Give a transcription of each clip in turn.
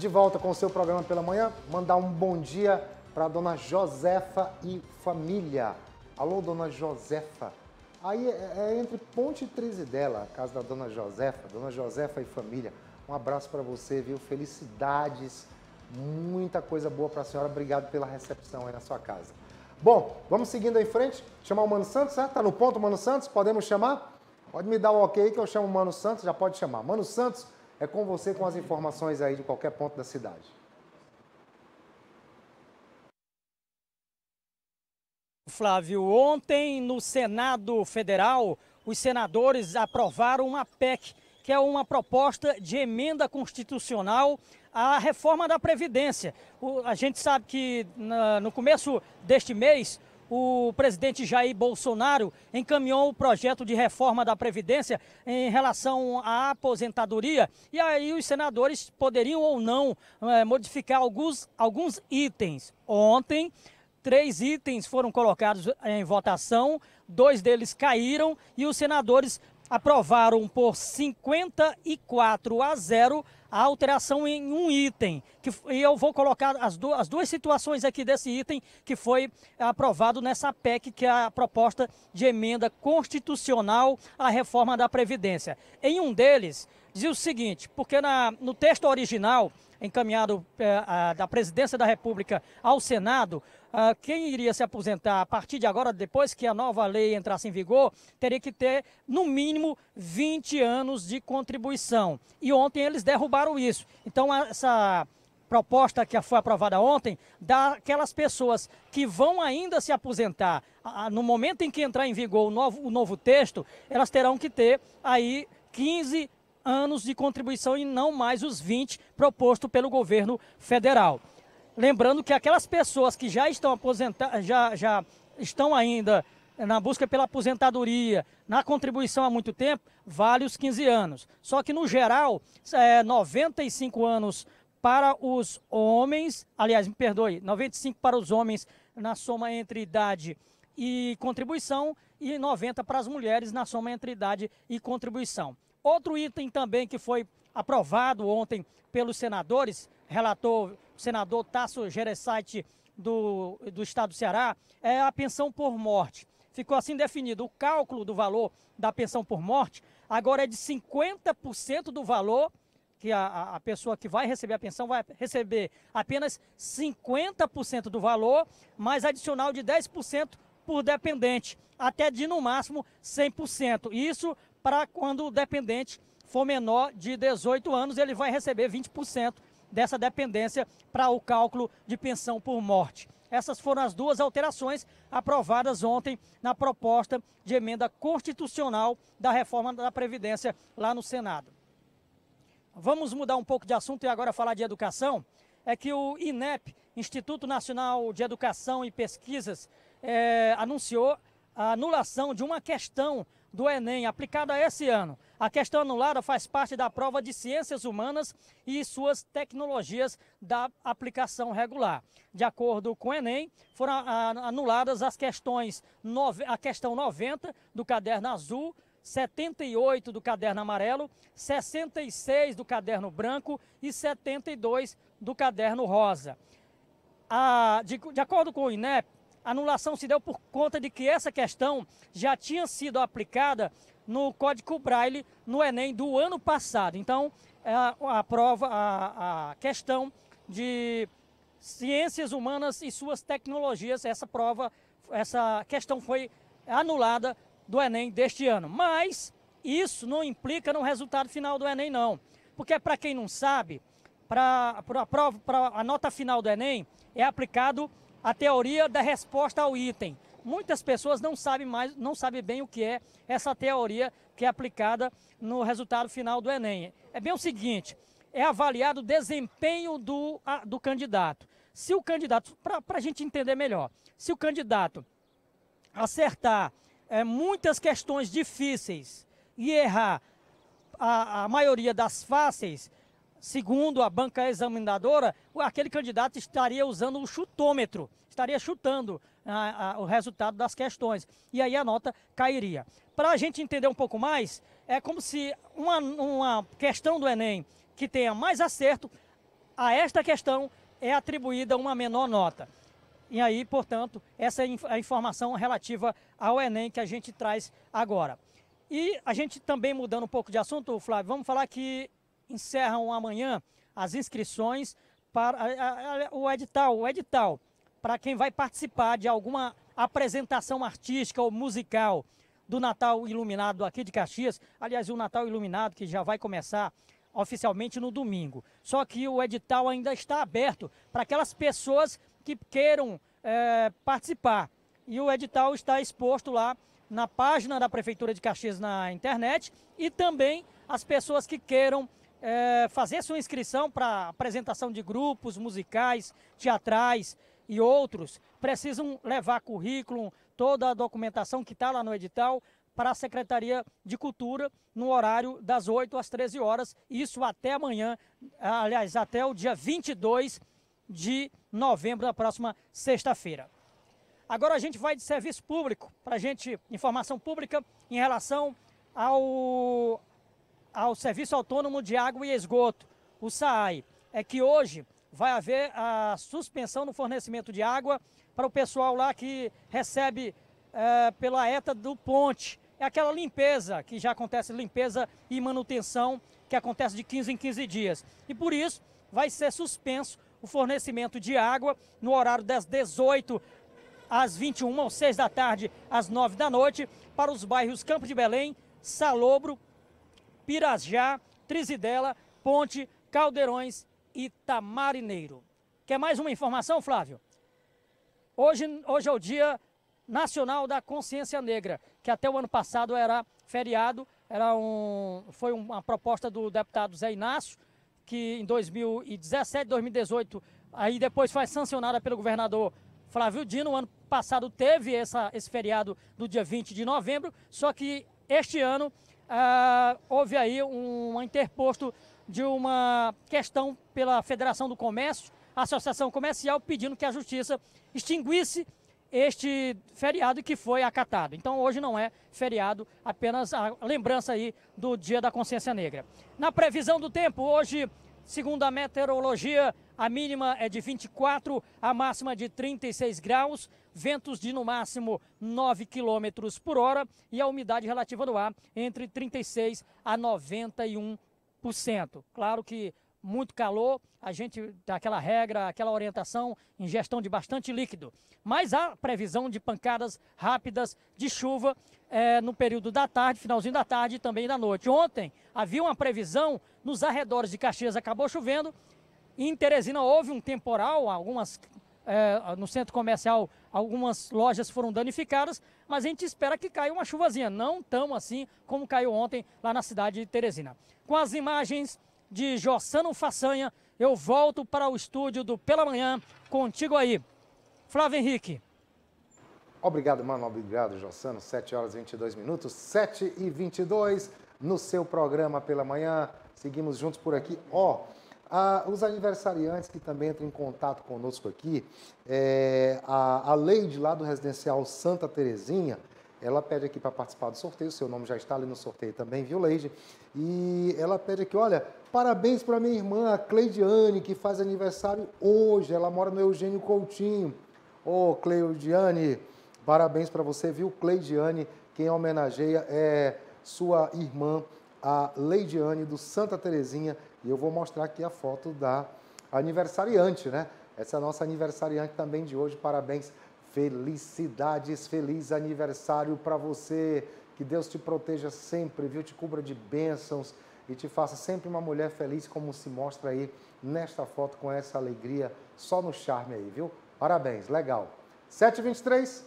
de volta com o seu programa pela manhã. Mandar um bom dia para dona Josefa e família. Alô, dona Josefa. Aí é, é entre Ponte e Trizidela, a casa da dona Josefa, dona Josefa e família. Um abraço para você, viu? Felicidades, muita coisa boa para a senhora. Obrigado pela recepção aí na sua casa. Bom, vamos seguindo em frente. Chamar o Mano Santos, né? Tá no ponto, Mano Santos? Podemos chamar? Pode me dar o um ok que eu chamo o Mano Santos, já pode chamar. Mano Santos, é com você com as informações aí de qualquer ponto da cidade. Flávio, ontem no Senado Federal, os senadores aprovaram uma PEC, que é uma proposta de emenda constitucional à reforma da Previdência. O, a gente sabe que na, no começo deste mês, o presidente Jair Bolsonaro encaminhou o projeto de reforma da Previdência em relação à aposentadoria e aí os senadores poderiam ou não é, modificar alguns, alguns itens. Ontem, três itens foram colocados em votação, dois deles caíram e os senadores aprovaram por 54 a 0 a alteração em um item. Que, e eu vou colocar as, du as duas situações aqui desse item que foi aprovado nessa PEC, que é a proposta de emenda constitucional à reforma da Previdência. Em um deles, dizia o seguinte, porque na, no texto original, encaminhado é, a, da Presidência da República ao Senado, ah, quem iria se aposentar a partir de agora, depois que a nova lei entrasse em vigor, teria que ter no mínimo 20 anos de contribuição. E ontem eles derrubaram isso. Então, essa proposta que foi aprovada ontem, daquelas pessoas que vão ainda se aposentar, no momento em que entrar em vigor o novo, o novo texto, elas terão que ter aí 15 anos de contribuição e não mais os 20 proposto pelo governo federal. Lembrando que aquelas pessoas que já estão aposentadas, já, já estão ainda na busca pela aposentadoria, na contribuição há muito tempo, vale os 15 anos. Só que, no geral, é 95 anos para os homens, aliás, me perdoe, 95 para os homens na soma entre idade e contribuição e 90 para as mulheres na soma entre idade e contribuição. Outro item também que foi aprovado ontem pelos senadores, relator senador Tasso Gereissati do, do estado do Ceará, é a pensão por morte. Ficou assim definido. O cálculo do valor da pensão por morte agora é de 50% do valor que a, a, pessoa que vai receber a pensão vai receber apenas 50% do valor, mais adicional de 10% por dependente, até de no máximo 100%. Isso para quando o dependente for menor de 18 anos, ele vai receber 20% dessa dependência para o cálculo de pensão por morte. Essas foram as duas alterações aprovadas ontem na proposta de emenda constitucional da reforma da Previdência lá no Senado. Vamos mudar um pouco de assunto e agora falar de educação. É que o INEP, Instituto Nacional de Educação e Pesquisas, é, anunciou a anulação de uma questão do Enem aplicada esse ano. A questão anulada faz parte da prova de ciências humanas e suas tecnologias da aplicação regular. De acordo com o Enem, foram anuladas as questões, a questão 90 do caderno azul, 78 do caderno amarelo, 66 do caderno branco e 72 do caderno rosa. A, de, de acordo com o INEP, anulação se deu por conta de que essa questão já tinha sido aplicada no Código Braille no Enem do ano passado. Então, é a, a prova, a, a questão de ciências humanas e suas tecnologias, essa prova, essa questão foi anulada do Enem deste ano. Mas isso não implica no resultado final do Enem, não. Porque, para quem não sabe, para a prova, para a nota final do Enem, é aplicado a teoria da resposta ao item. Muitas pessoas não sabem mais, não sabem bem o que é essa teoria que é aplicada no resultado final do Enem. É bem o seguinte, é avaliado o desempenho do, a, do candidato. Se o candidato, para a gente entender melhor, se o candidato acertar é, muitas questões difíceis e errar a, a maioria das fáceis, segundo a banca examinadora, aquele candidato estaria usando o chutômetro, estaria chutando a, a, o resultado das questões. E aí a nota cairia. Para a gente entender um pouco mais, é como se uma, uma questão do Enem que tenha mais acerto, a esta questão é atribuída uma menor nota. E aí, portanto, essa é a informação relativa ao Enem que a gente traz agora. E a gente também mudando um pouco de assunto, Flávio, vamos falar que encerram amanhã as inscrições para a, a, o edital, o edital para quem vai participar de alguma apresentação artística ou musical do Natal Iluminado aqui de Caxias. Aliás, o Natal Iluminado que já vai começar oficialmente no domingo. Só que o edital ainda está aberto para aquelas pessoas que queiram é, participar. E o edital está exposto lá na página da Prefeitura de Caxias na internet e também as pessoas que queiram é, fazer sua inscrição para apresentação de grupos musicais, teatrais e outros, precisam levar currículo, toda a documentação que está lá no edital para a Secretaria de Cultura no horário das 8 às 13 horas, isso até amanhã, aliás, até o dia 22 de novembro, da próxima sexta-feira. Agora a gente vai de serviço público, para gente, informação pública em relação ao, ao Serviço Autônomo de Água e Esgoto, o SAAI. É que hoje vai haver a suspensão no fornecimento de água para o pessoal lá que recebe é, pela ETA do ponte. É aquela limpeza, que já acontece limpeza e manutenção, que acontece de 15 em 15 dias. E por isso vai ser suspenso o fornecimento de água no horário das 18 às 21, ou 6 da tarde às 9 da noite, para os bairros Campo de Belém, Salobro, Pirajá, Trizidela, Ponte, Caldeirões e Tamarineiro. Quer mais uma informação, Flávio? Hoje, hoje é o Dia Nacional da Consciência Negra, que até o ano passado era feriado, era um, foi uma proposta do deputado Zé Inácio, que em 2017, 2018, aí depois foi sancionada pelo governador Flávio Dino. O ano passado teve essa, esse feriado do dia 20 de novembro, só que este ano ah, houve aí um interposto de uma questão pela Federação do Comércio, Associação Comercial, pedindo que a Justiça extinguisse este feriado que foi acatado. Então hoje não é feriado, apenas a lembrança aí do Dia da Consciência Negra. Na previsão do tempo, hoje, segundo a meteorologia, a mínima é de 24, a máxima de 36 graus, ventos de no máximo 9 quilômetros por hora e a umidade relativa do ar entre 36 a 91%. Claro que muito calor, a gente dá aquela regra, aquela orientação, ingestão de bastante líquido. Mas há previsão de pancadas rápidas de chuva é, no período da tarde, finalzinho da tarde e também da noite. Ontem havia uma previsão nos arredores de Caxias, acabou chovendo. Em Teresina houve um temporal, algumas é, no centro comercial algumas lojas foram danificadas, mas a gente espera que caia uma chuvazinha, não tão assim como caiu ontem lá na cidade de Teresina. Com as imagens de Jossano Façanha, eu volto para o estúdio do Pela Manhã, contigo aí. Flávio Henrique. Obrigado, mano. Obrigado, Jossano. 7 horas e 22 minutos. 7 e 22 no seu programa Pela Manhã. Seguimos juntos por aqui. Ó, oh, os aniversariantes que também entram em contato conosco aqui, é, a, a Leide lá do Residencial Santa Terezinha, ela pede aqui para participar do sorteio, seu nome já está ali no sorteio também, viu, Leide? E ela pede aqui, olha, parabéns para minha irmã, a Cleidiane, que faz aniversário hoje. Ela mora no Eugênio Coutinho. Ô, oh, Cleidiane, parabéns para você, viu, Cleidiane? Quem homenageia é sua irmã, a Leidiane, do Santa Terezinha. E eu vou mostrar aqui a foto da aniversariante, né? Essa é a nossa aniversariante também de hoje. Parabéns Felicidades, feliz aniversário para você. Que Deus te proteja sempre, viu? Te cubra de bênçãos e te faça sempre uma mulher feliz, como se mostra aí nesta foto com essa alegria, só no charme aí, viu? Parabéns, legal. 7h23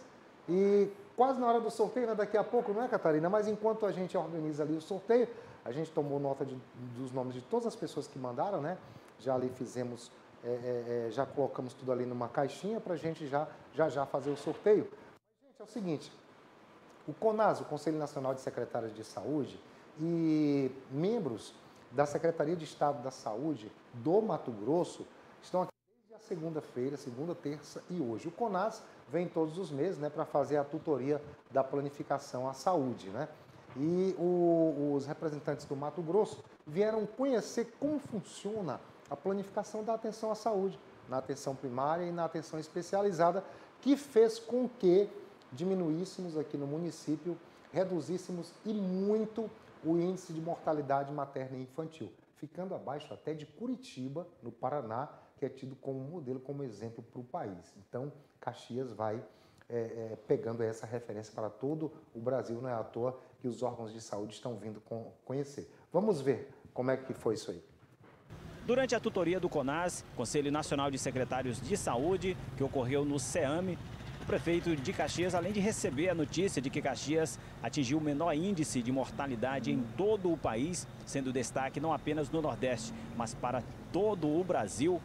e quase na hora do sorteio, né? daqui a pouco, não é, Catarina? Mas enquanto a gente organiza ali o sorteio, a gente tomou nota de, dos nomes de todas as pessoas que mandaram, né? Já ali fizemos é, é, é, já colocamos tudo ali numa caixinha para a gente já, já já fazer o sorteio. Mas, gente, é o seguinte, o CONAS, o Conselho Nacional de Secretários de Saúde, e membros da Secretaria de Estado da Saúde do Mato Grosso estão aqui desde a segunda-feira, segunda, terça e hoje. O CONAS vem todos os meses né, para fazer a tutoria da planificação à saúde. Né? E o, os representantes do Mato Grosso vieram conhecer como funciona a planificação da atenção à saúde, na atenção primária e na atenção especializada, que fez com que diminuíssemos aqui no município, reduzíssemos e muito o índice de mortalidade materna e infantil, ficando abaixo até de Curitiba, no Paraná, que é tido como modelo, como exemplo para o país. Então, Caxias vai é, é, pegando essa referência para todo o Brasil, não é à toa que os órgãos de saúde estão vindo conhecer. Vamos ver como é que foi isso aí. Durante a tutoria do CONAS, Conselho Nacional de Secretários de Saúde, que ocorreu no SEAME, o prefeito de Caxias, além de receber a notícia de que Caxias atingiu o menor índice de mortalidade em todo o país, sendo destaque não apenas no Nordeste, mas para todo o Brasil,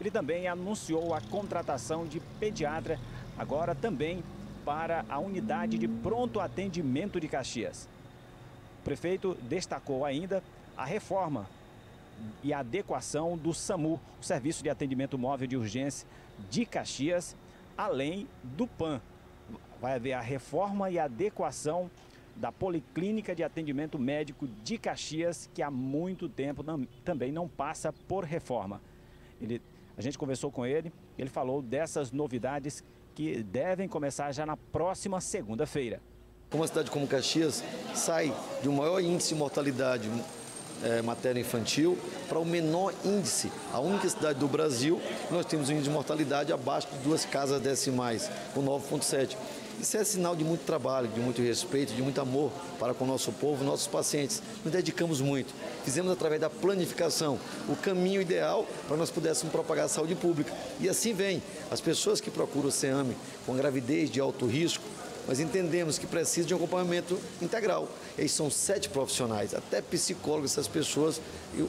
ele também anunciou a contratação de pediatra, agora também para a unidade de pronto atendimento de Caxias. O prefeito destacou ainda a reforma e a adequação do SAMU, o Serviço de Atendimento Móvel de Urgência de Caxias, além do PAN. Vai haver a reforma e adequação da Policlínica de Atendimento Médico de Caxias, que há muito tempo não, também não passa por reforma. Ele, a gente conversou com ele, ele falou dessas novidades que devem começar já na próxima segunda-feira. Uma cidade como Caxias sai de um maior índice de mortalidade é, materno-infantil para o menor índice. A única cidade do Brasil, nós temos um índice de mortalidade abaixo de duas casas decimais, com 9,7. Isso é sinal de muito trabalho, de muito respeito, de muito amor para com o nosso povo, nossos pacientes. Nos dedicamos muito. Fizemos através da planificação o caminho ideal para nós pudéssemos propagar a saúde pública. E assim vem. As pessoas que procuram o SEAME com gravidez de alto risco, mas entendemos que precisa de um acompanhamento integral. Eles são sete profissionais, até psicólogos, essas pessoas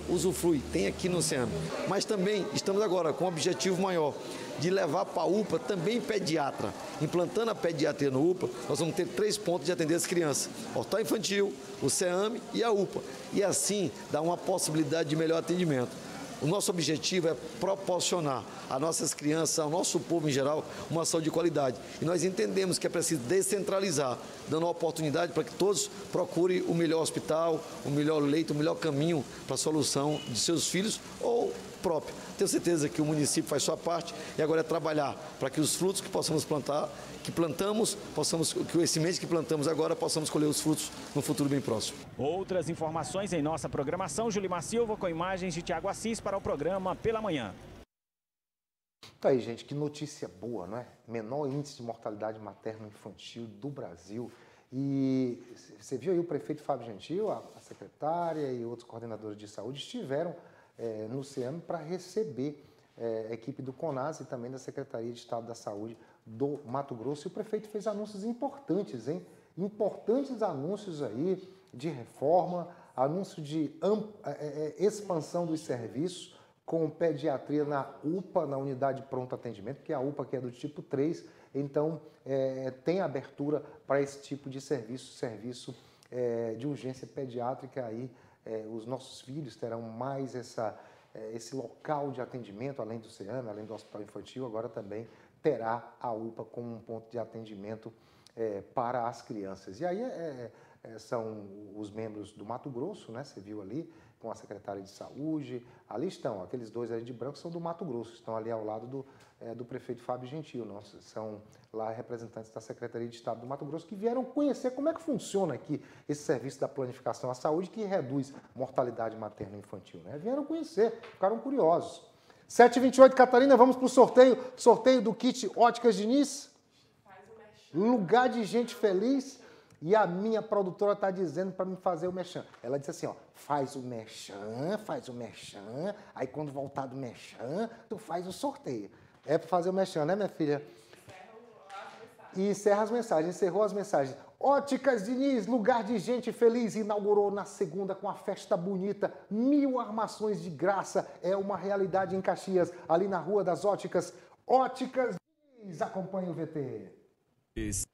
usufruem, tem aqui no SEAM. Mas também estamos agora com um objetivo maior, de levar para a UPA também pediatra. Implantando a pediatria no UPA, nós vamos ter três pontos de atender as crianças: Hospital Infantil, o SEAM e a UPA. E assim dá uma possibilidade de melhor atendimento. O nosso objetivo é proporcionar a nossas crianças, ao nosso povo em geral, uma saúde de qualidade. E nós entendemos que é preciso descentralizar, dando oportunidade para que todos procurem o melhor hospital, o melhor leito, o melhor caminho para a solução de seus filhos ou próprio. Tenho certeza que o município faz sua parte e agora é trabalhar para que os frutos que possamos plantar, que plantamos, possamos, que os sementes que plantamos agora possamos colher os frutos no futuro bem próximo. Outras informações em nossa programação, Julimar Silva com imagens de Tiago Assis para o programa Pela Manhã. Tá aí, gente, que notícia boa, não é? Menor índice de mortalidade materno-infantil do Brasil. E você viu aí o prefeito Fábio Gentil, a secretária e outros coordenadores de saúde estiveram é, no CIAM para receber é, equipe do CONAS e também da Secretaria de Estado da Saúde do Mato Grosso. E o prefeito fez anúncios importantes, hein? Importantes anúncios aí de reforma, anúncio de é, é, é, expansão dos serviços com pediatria na UPA, na unidade de pronto atendimento, que é a UPA que é do tipo 3, então é, tem abertura para esse tipo de serviço, serviço de urgência pediátrica aí é, os nossos filhos terão mais essa, é, esse local de atendimento, além do CEAM, além do Hospital Infantil, agora também terá a UPA como um ponto de atendimento é, para as crianças. E aí é, é, são os membros do Mato Grosso, né? Você viu ali, com a secretária de saúde. Ali estão, aqueles dois ali de branco são do Mato Grosso, estão ali ao lado do, é, do prefeito Fábio Gentil. Não? São lá representantes da Secretaria de Estado do Mato Grosso que vieram conhecer como é que funciona aqui esse serviço da planificação à saúde que reduz mortalidade materna e infantil. Né? Vieram conhecer, ficaram curiosos. 7h28, Catarina, vamos para o sorteio. Sorteio do kit Óticas Diniz. Lugar de gente feliz. E a minha produtora está dizendo para me fazer o mechan. Ela disse assim, ó, faz o mechan, faz o mechan, aí quando voltar do mechan, tu faz o sorteio. É para fazer o mechan, né, minha filha? E encerra as mensagens, encerrou as mensagens. Óticas Diniz, lugar de gente feliz, inaugurou na segunda com a festa bonita, mil armações de graça, é uma realidade em Caxias, ali na Rua das Óticas. Óticas Diniz, acompanhe o VT. Isso.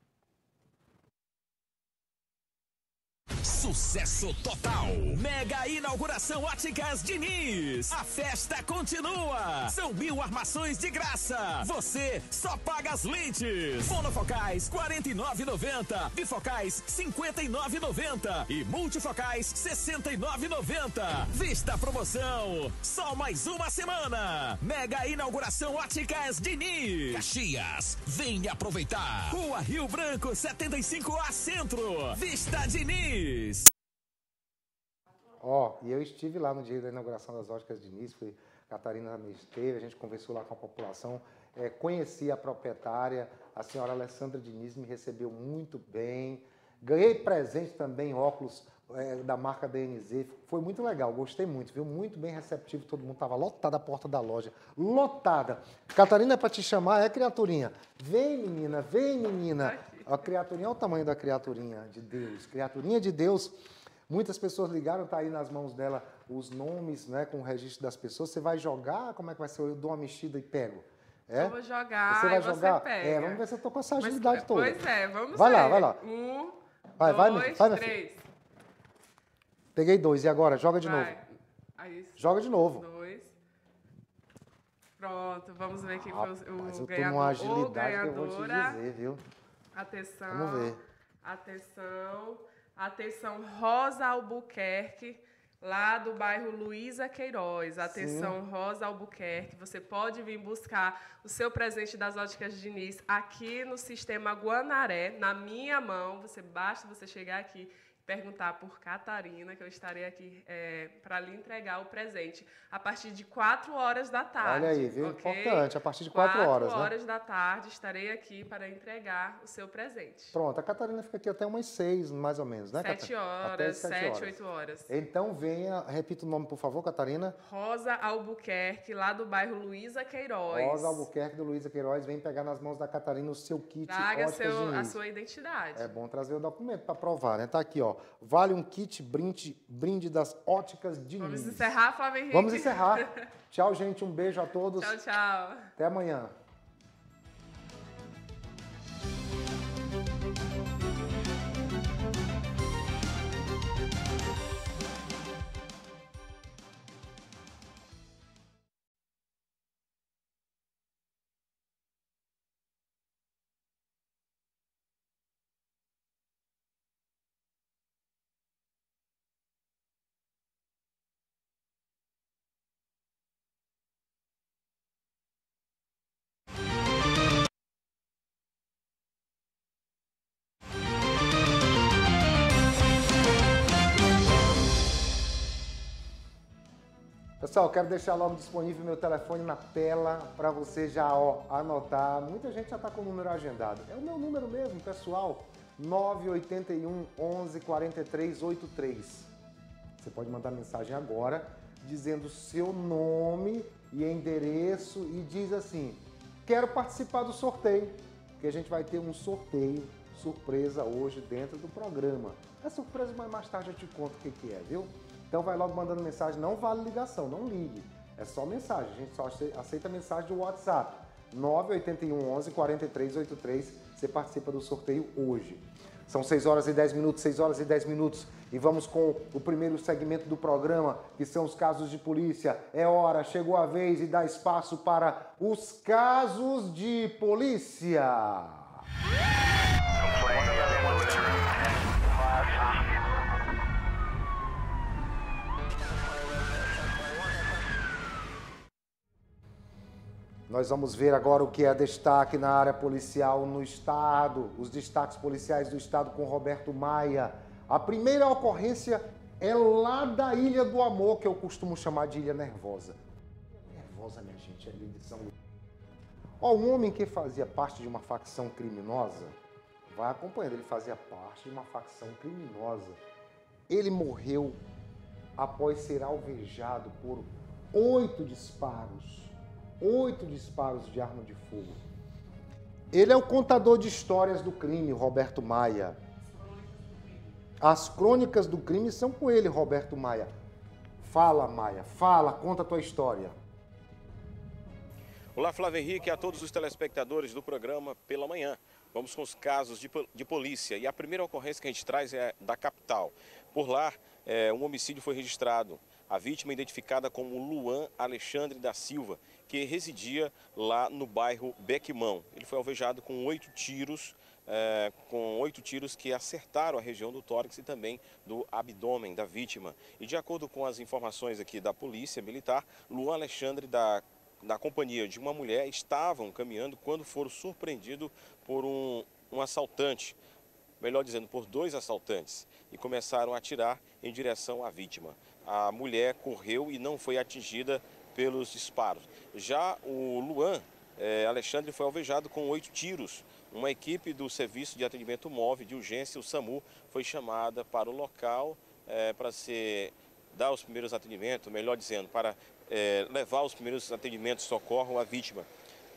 Sucesso total. Mega inauguração Óticas Diniz. A festa continua. São mil armações de graça. Você só paga as lentes. Monofocais 49,90. Bifocais 59,90 e multifocais 69,90. Vista a promoção. Só mais uma semana. Mega inauguração Óticas Diniz. Caxias. Venha aproveitar. Rua Rio Branco 75A Centro. Vista Diniz. Ó, e eu estive lá no dia da inauguração das óticas Diniz, foi Catarina também esteve, a gente conversou lá com a população, é, conheci a proprietária, a senhora Alessandra Diniz me recebeu muito bem, ganhei presente também óculos é, da marca DNZ, foi muito legal, gostei muito, viu? Muito bem receptivo, todo mundo estava lotado a porta da loja, lotada. Catarina, é para te chamar, é criaturinha. Vem, menina, vem, menina. A criaturinha, olha o tamanho da criaturinha de Deus, criaturinha de Deus. Muitas pessoas ligaram, está aí nas mãos dela os nomes, né, com o registro das pessoas. Você vai jogar? Como é que vai ser? Eu dou uma mexida e pego. É? Eu vou jogar, você vai jogar? Você é, vamos ver se eu tô com essa agilidade Mas, toda. Pois é, vamos vai ver. lá, vai lá. Um, vai, dois, vai, vai, três. Peguei dois, e agora? Joga de vai. novo. Aí, Joga de novo. Dois. Pronto, vamos ver quem Rapaz, foi o, o eu tô ganhador numa agilidade ou que eu vou te dizer, viu? Atenção. Vamos ver. Atenção. Atenção, Rosa Albuquerque, lá do bairro Luísa Queiroz. Atenção, Sim. Rosa Albuquerque. Você pode vir buscar o seu presente das óticas Diniz aqui no sistema Guanaré, na minha mão. Você basta você chegar aqui perguntar por Catarina, que eu estarei aqui é, para lhe entregar o presente a partir de 4 horas da tarde. Olha aí, viu? ok? Importante, a partir de 4 horas, 4 né? horas da tarde estarei aqui para entregar o seu presente. Pronto, a Catarina fica aqui até umas 6, mais ou menos, né, 7 Catarina? Até horas, sete 7, horas. 8 horas. Então venha, repita o nome, por favor, Catarina. Rosa Albuquerque, lá do bairro Luísa Queiroz. Rosa Albuquerque do Luísa Queiroz, vem pegar nas mãos da Catarina o seu kit Traga seu, a sua identidade. É bom trazer o documento para provar, né? Tá aqui, ó. Vale um kit brinde, brinde das óticas Diniz. Vamos encerrar, Flávio Henrique? Vamos encerrar. tchau, gente. Um beijo a todos. Tchau, tchau. Até amanhã. Pessoal, quero deixar logo disponível meu telefone na tela para você já ó, anotar. Muita gente já está com o número agendado. É o meu número mesmo, pessoal. 981 11 43 83. Você pode mandar mensagem agora dizendo seu nome e endereço e diz assim: quero participar do sorteio, porque a gente vai ter um sorteio surpresa hoje dentro do programa. É surpresa, mas mais tarde eu te conto o que, que é, viu? Então vai logo mandando mensagem, não vale ligação, não ligue. É só mensagem, a gente só aceita mensagem do WhatsApp. 981 11 43 83. Você participa do sorteio hoje. São 6 horas e 10 minutos, 6 horas e 10 minutos. E vamos com o primeiro segmento do programa, que são os casos de polícia. É hora, chegou a vez e dá espaço para os casos de polícia. Nós vamos ver agora o que é destaque na área policial no estado, os destaques policiais do estado com Roberto Maia. A primeira ocorrência é lá da Ilha do Amor, que eu costumo chamar de Ilha Nervosa. Nervosa, minha gente, é de São Luís. Ó, um homem que fazia parte de uma facção criminosa, vai acompanhando, ele fazia parte de uma facção criminosa. Ele morreu após ser alvejado por oito disparos oito disparos de arma de fogo. Ele é o contador de histórias do crime, Roberto Maia. As crônicas do crime são com ele, Roberto Maia. Fala, Maia, fala, conta a tua história. Olá, Flávio Henrique a todos os telespectadores do programa Pela Manhã. Vamos com os casos de, de, polícia. E a primeira ocorrência que a gente traz é da capital. Por lá, é, um homicídio foi registrado. A vítima identificada como Luan Alexandre da Silva, que residia lá no bairro Bequimão. Ele foi alvejado com oito tiros, é, com oito tiros que acertaram a região do tórax e também do abdômen da vítima. E de acordo com as informações aqui da polícia militar, Luan Alexandre da da companhia de uma mulher estavam caminhando quando foram surpreendidos por um, um assaltante, melhor dizendo, por dois assaltantes, e começaram a atirar em direção à vítima. A mulher correu e não foi atingida pelos disparos. Já o Luan é, Alexandre foi alvejado com oito tiros. Uma equipe do Serviço de Atendimento Móvel de Urgência, o SAMU, foi chamada para o local é, para ser dar os primeiros atendimentos, melhor dizendo, para é, levar os primeiros atendimentos socorro à vítima.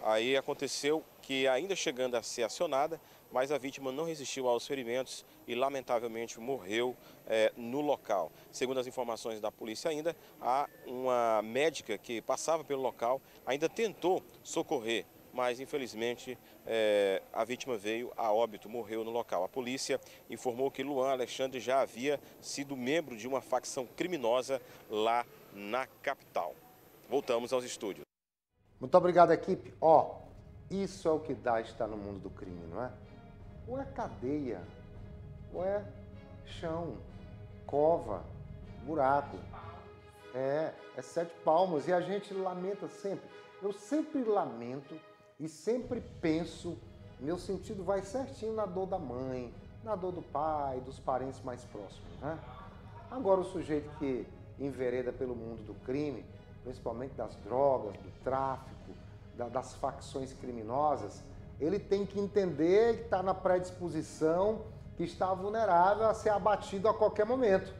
Aí aconteceu que, ainda chegando a ser acionada, mas a vítima não resistiu aos ferimentos e, lamentavelmente, morreu é, no local. Segundo as informações da polícia, ainda há uma médica que passava pelo local, ainda tentou socorrer, mas infelizmente é, a vítima veio a óbito, morreu no local. A polícia informou que Luan Alexandre já havia sido membro de uma facção criminosa lá na capital. Voltamos aos estúdios. Muito obrigado, equipe. Ó, isso é o que dá estar no mundo do crime, não é? Ou é cadeia, ou é chão, cova, buraco. É, é sete palmos. E a gente lamenta sempre. Eu sempre lamento e sempre penso, meu sentido vai certinho na dor da mãe, na dor do pai, dos parentes mais próximos, né? Agora o sujeito que envereda pelo mundo do crime, principalmente das drogas, do tráfico, da, das facções criminosas, ele tem que entender que está na predisposição, que está vulnerável a ser abatido a qualquer momento,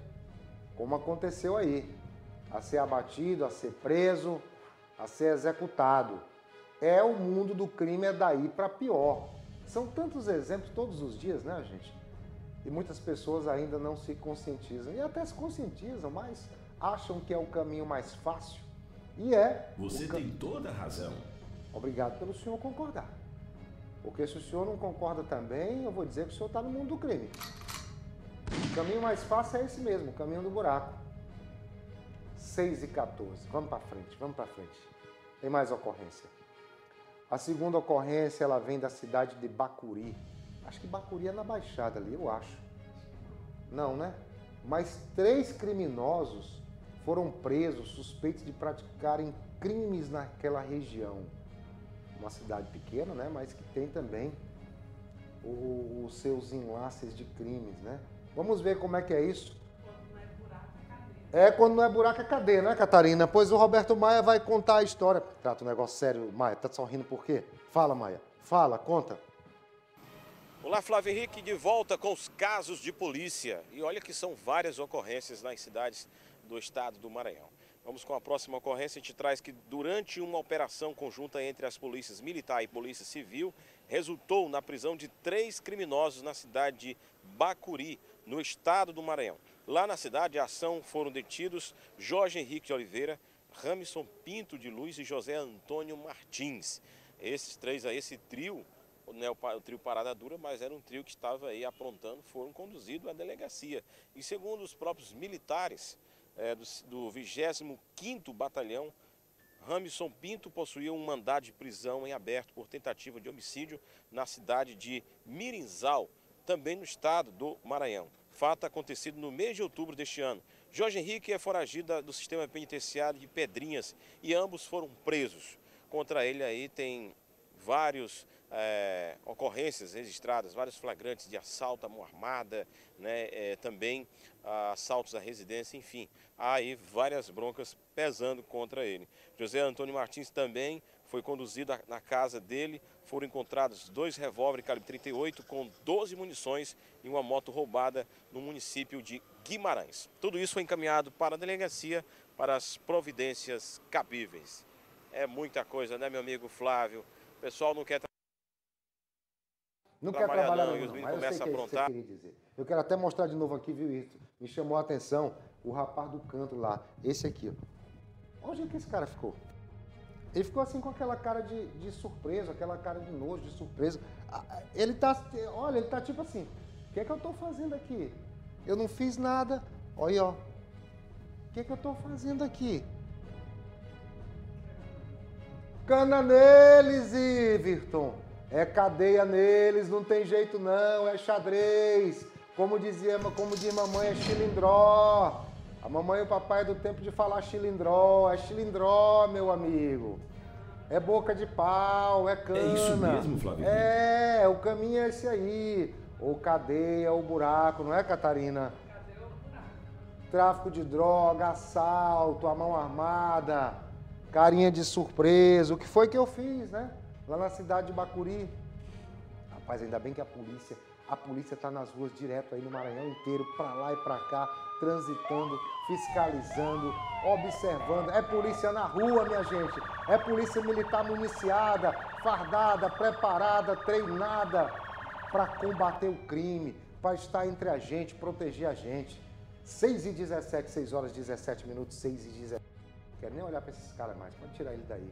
como aconteceu aí, a ser abatido, a ser preso, a ser executado. É o mundo do crime é daí para pior. São tantos exemplos todos os dias, né, gente? E muitas pessoas ainda não se conscientizam. E até se conscientizam, mas acham que é o caminho mais fácil. E é. Você tem toda a razão. Obrigado pelo senhor concordar. Porque se o senhor não concorda também, eu vou dizer que o senhor está no mundo do crime. O caminho mais fácil é esse mesmo, o caminho do buraco. 6 e 14. Vamos para frente, vamos para frente. Tem mais ocorrência. A segunda ocorrência, ela vem da cidade de Bacuri. Acho que Bacuri é na Baixada ali, eu acho. Não, né? Mas três criminosos foram presos suspeitos de praticarem crimes naquela região. Uma cidade pequena, né, mas que tem também os seus enlaces de crimes, né? Vamos ver como é que é isso. É, quando não é buraco é cadeia, né, Catarina? Pois o Roberto Maia vai contar a história. Trata um negócio sério, Maia. Tá sorrindo por quê? Fala, Maia. Fala, conta. Olá, Flávio Henrique, de volta com os casos de polícia. E olha que são várias ocorrências nas cidades do estado do Maranhão. Vamos com a próxima ocorrência. A gente traz que durante uma operação conjunta entre as polícias militar e polícia civil, resultou na prisão de três criminosos na cidade de Bacuri, no estado do Maranhão. Lá na cidade, a ação foram detidos Jorge Henrique de Oliveira, Ramison Pinto de Luz e José Antônio Martins. Esses três aí, esse trio, não é o, trio Parada Dura, mas era um trio que estava aí aprontando, foram conduzidos à delegacia. E segundo os próprios militares, é, do, do 25º Batalhão, Ramison Pinto possuía um mandado de prisão em aberto por tentativa de homicídio na cidade de Mirinzal, também no estado do Maranhão. Fato acontecido no mês de outubro deste ano. Jorge Henrique é foragido do sistema penitenciário de Pedrinhas e ambos foram presos. Contra ele aí tem vários é, ocorrências registradas, vários flagrantes de assalto à mão armada, né, é, também assaltos à residência, enfim. Há aí várias broncas pesando contra ele. José Antônio Martins também foi conduzido na casa dele, foram encontrados dois revólveres calibre 38 com 12 munições e uma moto roubada no município de Guimarães. Tudo isso foi encaminhado para a delegacia para as providências cabíveis. É muita coisa, né, meu amigo Flávio? O pessoal não quer não quer trabalhar não, mas eu sei que, é você queria dizer. Eu quero até mostrar de novo aqui, viu, isso? Me chamou a atenção o rapaz do canto lá, esse aqui, ó. Onde é que esse cara ficou? Ele ficou assim com aquela cara de, de surpresa, aquela cara de nojo, de surpresa. Ele tá, olha, ele tá tipo assim, o que é que eu tô fazendo aqui? Eu não fiz nada. Olha aí, ó. O que é que eu tô fazendo aqui? Cana neles, Iverton. É cadeia neles, não tem jeito não, é xadrez. Como dizia, como diz mamãe, é chilindró. A mamãe e o papai é do tempo de falar chilindró, é chilindró, meu amigo. É boca de pau, é cana. É isso mesmo, Flávio? É, o caminho é esse aí. Ou cadeia, ou buraco, não é, Catarina? Cadê o buraco? Tráfico de droga, assalto, a mão armada, carinha de surpresa. O que foi que eu fiz, né? Lá na cidade de Bacuri. Rapaz, ainda bem que a polícia, a polícia tá nas ruas direto aí no Maranhão inteiro, pra lá e pra cá, transitando, fiscalizando, observando. É polícia na rua, minha gente. É polícia militar municiada, fardada, preparada, treinada para combater o crime, para estar entre a gente, proteger a gente. 6 e 17, 6 horas e 17 minutos, 6 e 17. Quero nem olhar para esses caras mais, pode tirar ele daí.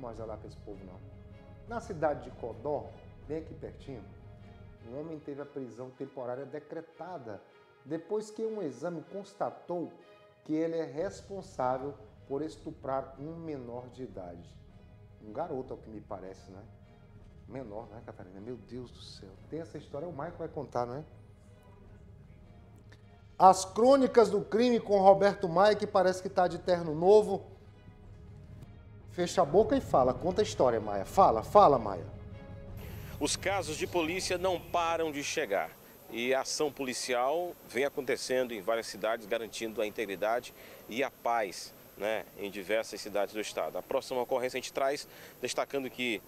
Mais olhar para esse povo, não. Na cidade de Codó, bem aqui pertinho, um homem teve a prisão temporária decretada depois que um exame constatou que ele é responsável por estuprar um menor de idade. Um garoto, ao que me parece, né? Menor, né, Catarina? Meu Deus do céu. Tem essa história, o Maicon vai contar, não é? As crônicas do crime com Roberto Maia, que parece que está de terno novo. Fecha a boca e fala. Conta a história, Maia. Fala, fala, Maia. Os casos de polícia não param de chegar e a ação policial vem acontecendo em várias cidades, garantindo a integridade e a paz né, em diversas cidades do estado. A próxima ocorrência a gente traz destacando que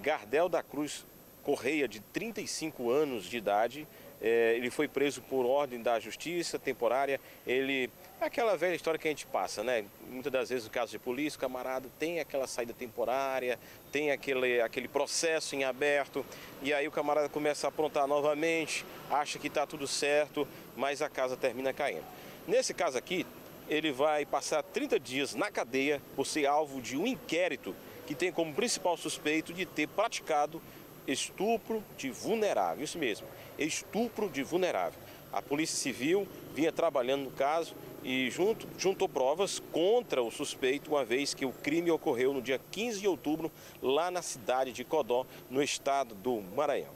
Gardel da Cruz Correia, de 35 anos de idade, é, ele foi preso por ordem da justiça temporária. Ele é aquela velha história que a gente passa, né? Muitas das vezes no caso de polícia, o camarada tem aquela saída temporária, tem aquele, aquele processo em aberto, e aí o camarada começa a aprontar novamente, acha que está tudo certo, mas a casa termina caindo. Nesse caso aqui, ele vai passar 30 dias na cadeia por ser alvo de um inquérito que tem como principal suspeito de ter praticado estupro de vulnerável. Isso mesmo, estupro de vulnerável. A Polícia Civil vinha trabalhando no caso e junto, juntou provas contra o suspeito, uma vez que o crime ocorreu no dia 15 de outubro, lá na cidade de Codó, no estado do Maranhão.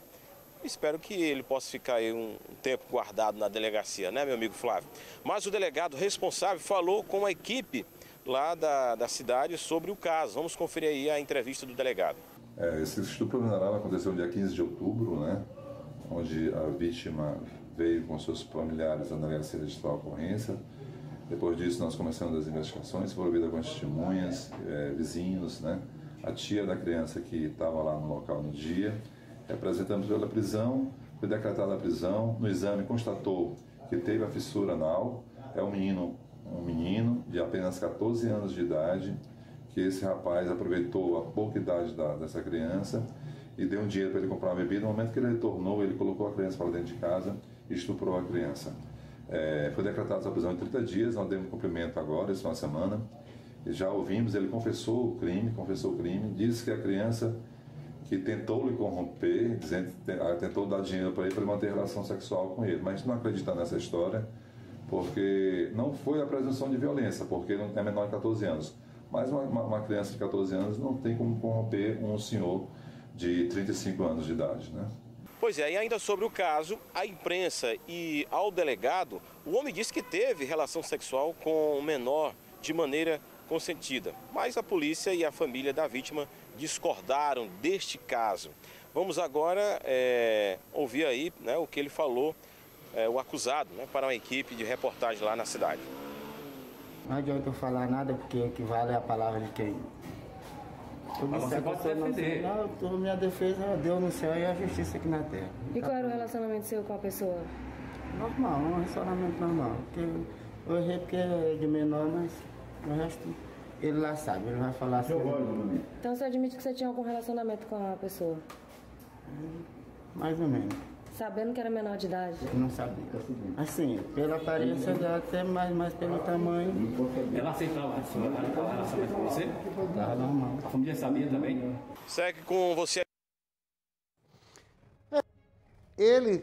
Espero que ele possa ficar aí um tempo guardado na delegacia, né, meu amigo Flávio? Mas o delegado responsável falou com a equipe lá da, da cidade sobre o caso. Vamos conferir aí a entrevista do delegado. É, esse estupro vulnerável aconteceu no dia 15 de outubro, né? Onde a vítima veio com seus familiares à delegacia registrar a ocorrência. Depois disso, nós começamos as investigações, envolvida com testemunhas, é, vizinhos, né? A tia da criança que estava lá no local no dia. Representamos pela prisão, foi decretada a prisão. No exame constatou que teve a fissura anal. É um menino, um menino de apenas 14 anos de idade, que esse rapaz aproveitou a pouca idade da, dessa criança e deu um dinheiro para ele comprar uma bebida. No momento que ele retornou, ele colocou a criança para dentro de casa e estuprou a criança. É, foi decretada essa prisão em 30 dias, nós demos cumprimento agora, esse uma semana. Já ouvimos, ele confessou o crime, confessou o crime, disse que a criança que tentou lhe corromper, dizendo, ah, tentou dar dinheiro para ele para manter relação sexual com ele, mas não acredita nessa história, porque não foi a presunção de violência, porque ele é menor de 14 anos. Mas uma, uma, criança de 14 anos não tem como corromper um senhor de 35 anos de idade, né? Pois é, e ainda sobre o caso, a imprensa e ao delegado, o homem disse que teve relação sexual com o menor de maneira consentida. Mas a polícia e a família da vítima discordaram deste caso. Vamos agora é, ouvir aí né, o que ele falou, é, o acusado, né, para uma equipe de reportagem lá na cidade. Não adianta eu falar nada porque o que vale é a palavra de quem. Eu Mas você pode você defender. Não, minha defesa é Deus no céu e a justiça aqui na terra. E qual era o relacionamento seu com a pessoa? Normal, um relacionamento normal. Porque eu errei porque é de menor, mas o resto ele lá sabe, ele vai falar assim. Então você admite que você tinha algum relacionamento com a pessoa? Mais ou menos. Sabendo que era menor de idade? Não sabia. Assim, pela aparência dela até mais, mais pelo tamanho. Ela aceitava a sua relacionamento com você? Tá normal. A família sabia também? Segue com você. Ele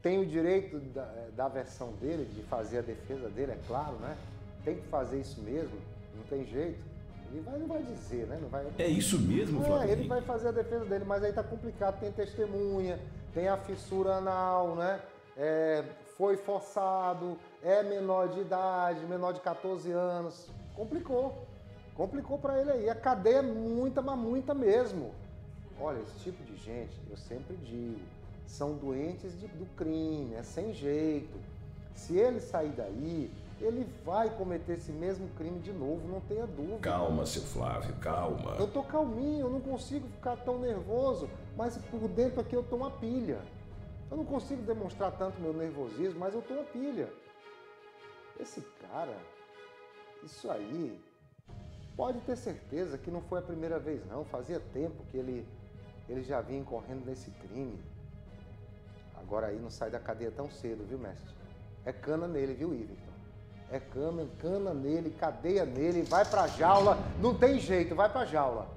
tem o direito da, da versão dele, de fazer a defesa dele, é claro, né? Tem que fazer isso mesmo, não tem jeito. Ele vai, não vai dizer, né? Não vai... É isso mesmo, É, Flávio? ele vai fazer a defesa dele, mas aí tá complicado. Tem testemunha, tem a fissura anal, né? É, foi forçado, é menor de idade, menor de 14 anos. Complicou. Complicou para ele aí. A cadeia é muita, mas muita mesmo. Olha, esse tipo de gente, eu sempre digo, são doentes de- do crime, é sem jeito. Se ele sair daí, ele vai cometer esse mesmo crime de novo, não tenha dúvida. Calma, seu Flávio, calma. Eu tô calminho, eu não consigo ficar tão nervoso, mas por dentro aqui eu tô uma pilha. Eu não consigo demonstrar tanto meu nervosismo, mas eu tô uma pilha. Esse cara, isso aí, pode ter certeza que não foi a primeira vez não. Fazia tempo que ele, ele já vinha incorrendo nesse crime. Agora aí não sai da cadeia tão cedo, viu, mestre? É cana nele, viu, Iverton? É cana, cana nele, cadeia nele, vai pra jaula, não tem jeito, vai pra jaula.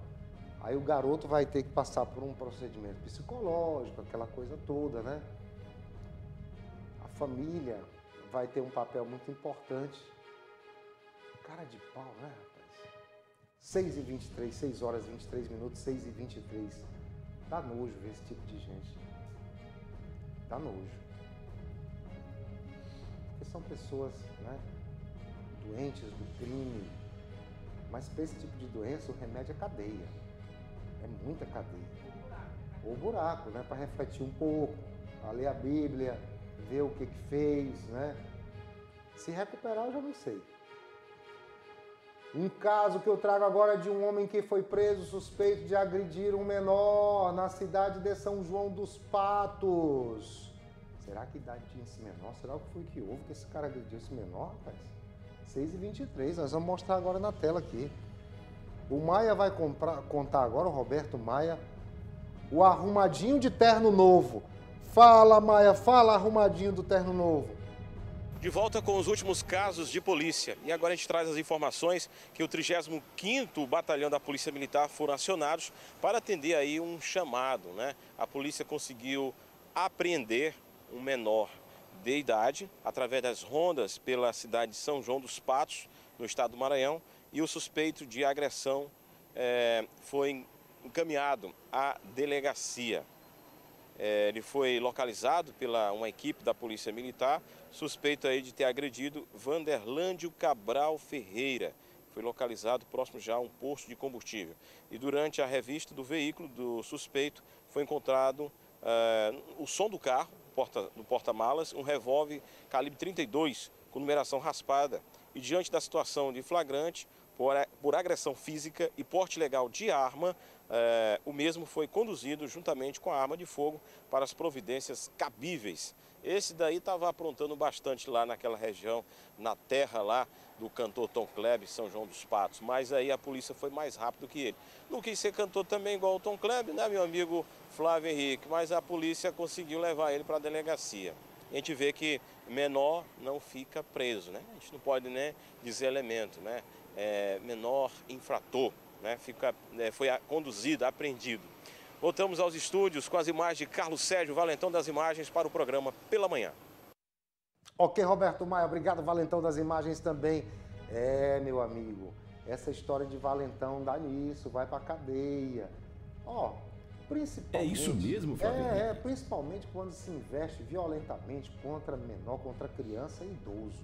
Aí o garoto vai ter que passar por um procedimento psicológico, aquela coisa toda, né? A família vai ter um papel muito importante. Cara de pau, né, rapaz? 6 e 23, 6 horas e 23 minutos, 6 e 23. Dá nojo ver esse tipo de gente. Dá nojo. Porque são pessoas, né? Doentes do crime. Mas para esse tipo de doença, o remédio é cadeia. É muita cadeia. Ou buraco, né? Para refletir um pouco, para ler a Bíblia, ver o que, que fez, né? Se recuperar, eu já não sei. Um caso que eu trago agora é de um homem que foi preso suspeito de agredir um menor na cidade de São João dos Patos. Será que idade tinha esse menor? Será que foi que houve que esse cara agrediu esse menor, rapaz? 6 e 23 nós vamos mostrar agora na tela aqui. O Maia vai comprar- contar agora, o Roberto Maia, o arrumadinho de terno novo. Fala, Maia, fala arrumadinho do terno novo. De volta com os últimos casos de polícia. E agora a gente traz as informações que o 35º Batalhão da Polícia Militar foram acionados para atender aí um chamado, né? A polícia conseguiu apreender um menor de idade através das rondas pela cidade de São João dos Patos, no estado do Maranhão, e o suspeito de agressão eh, foi encaminhado à delegacia. É, ele foi localizado pela uma equipe da Polícia Militar, suspeito aí de ter agredido Vanderlândio Cabral Ferreira. Foi localizado próximo já a um posto de combustível. E durante a revista do veículo do suspeito foi encontrado ah, o som do carro, porta, no porta-malas, um revólver calibre 32 com numeração raspada. E diante da situação de flagrante, por, agressão física e porte legal de arma, eh, o mesmo foi conduzido juntamente com a arma de fogo para as providências cabíveis. Esse daí estava aprontando bastante lá naquela região, na terra lá do cantor Tom Kleb, São João dos Patos. Mas aí a polícia foi mais rápido que ele. Não quis ser cantor também igual o Tom Kleb, né, meu amigo Flávio Henrique? Mas a polícia conseguiu levar ele para a delegacia. A gente vê que menor não fica preso, né? A gente não pode né, dizer elemento, né? É, menor infrator, né? Fica, é, foi a- conduzido, apreendido. Voltamos aos estúdios com as imagens de Carlos Sérgio Valentão das Imagens para o programa Pela Manhã. Ok, Roberto Maia, obrigado, Valentão das Imagens também. É, meu amigo, essa história de Valentão dá nisso, vai pra cadeia. Ó, principalmente. É isso mesmo, Flávio É, é, principalmente quando se investe violentamente contra menor, contra criança e idoso.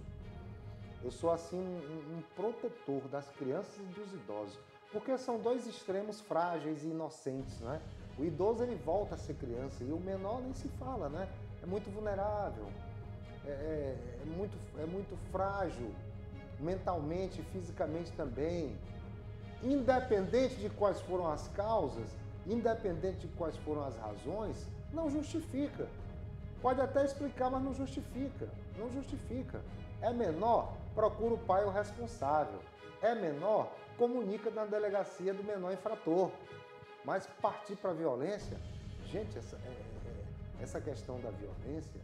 Eu sou, assim, um, um protetor das crianças e dos idosos, porque são dois extremos frágeis e inocentes, né? O idoso, ele volta a ser criança e o menor nem se fala, né? É muito vulnerável é, é- é muito, é muito frágil, mentalmente fisicamente também. Independente de quais foram as causas, independente de quais foram as razões, não justifica. Pode até explicar, mas não justifica. Não justifica. É menor, procura o pai ou responsável. É menor, comunica na delegacia do menor infrator. Mas partir para a violência, gente, essa- é- é- essa questão da violência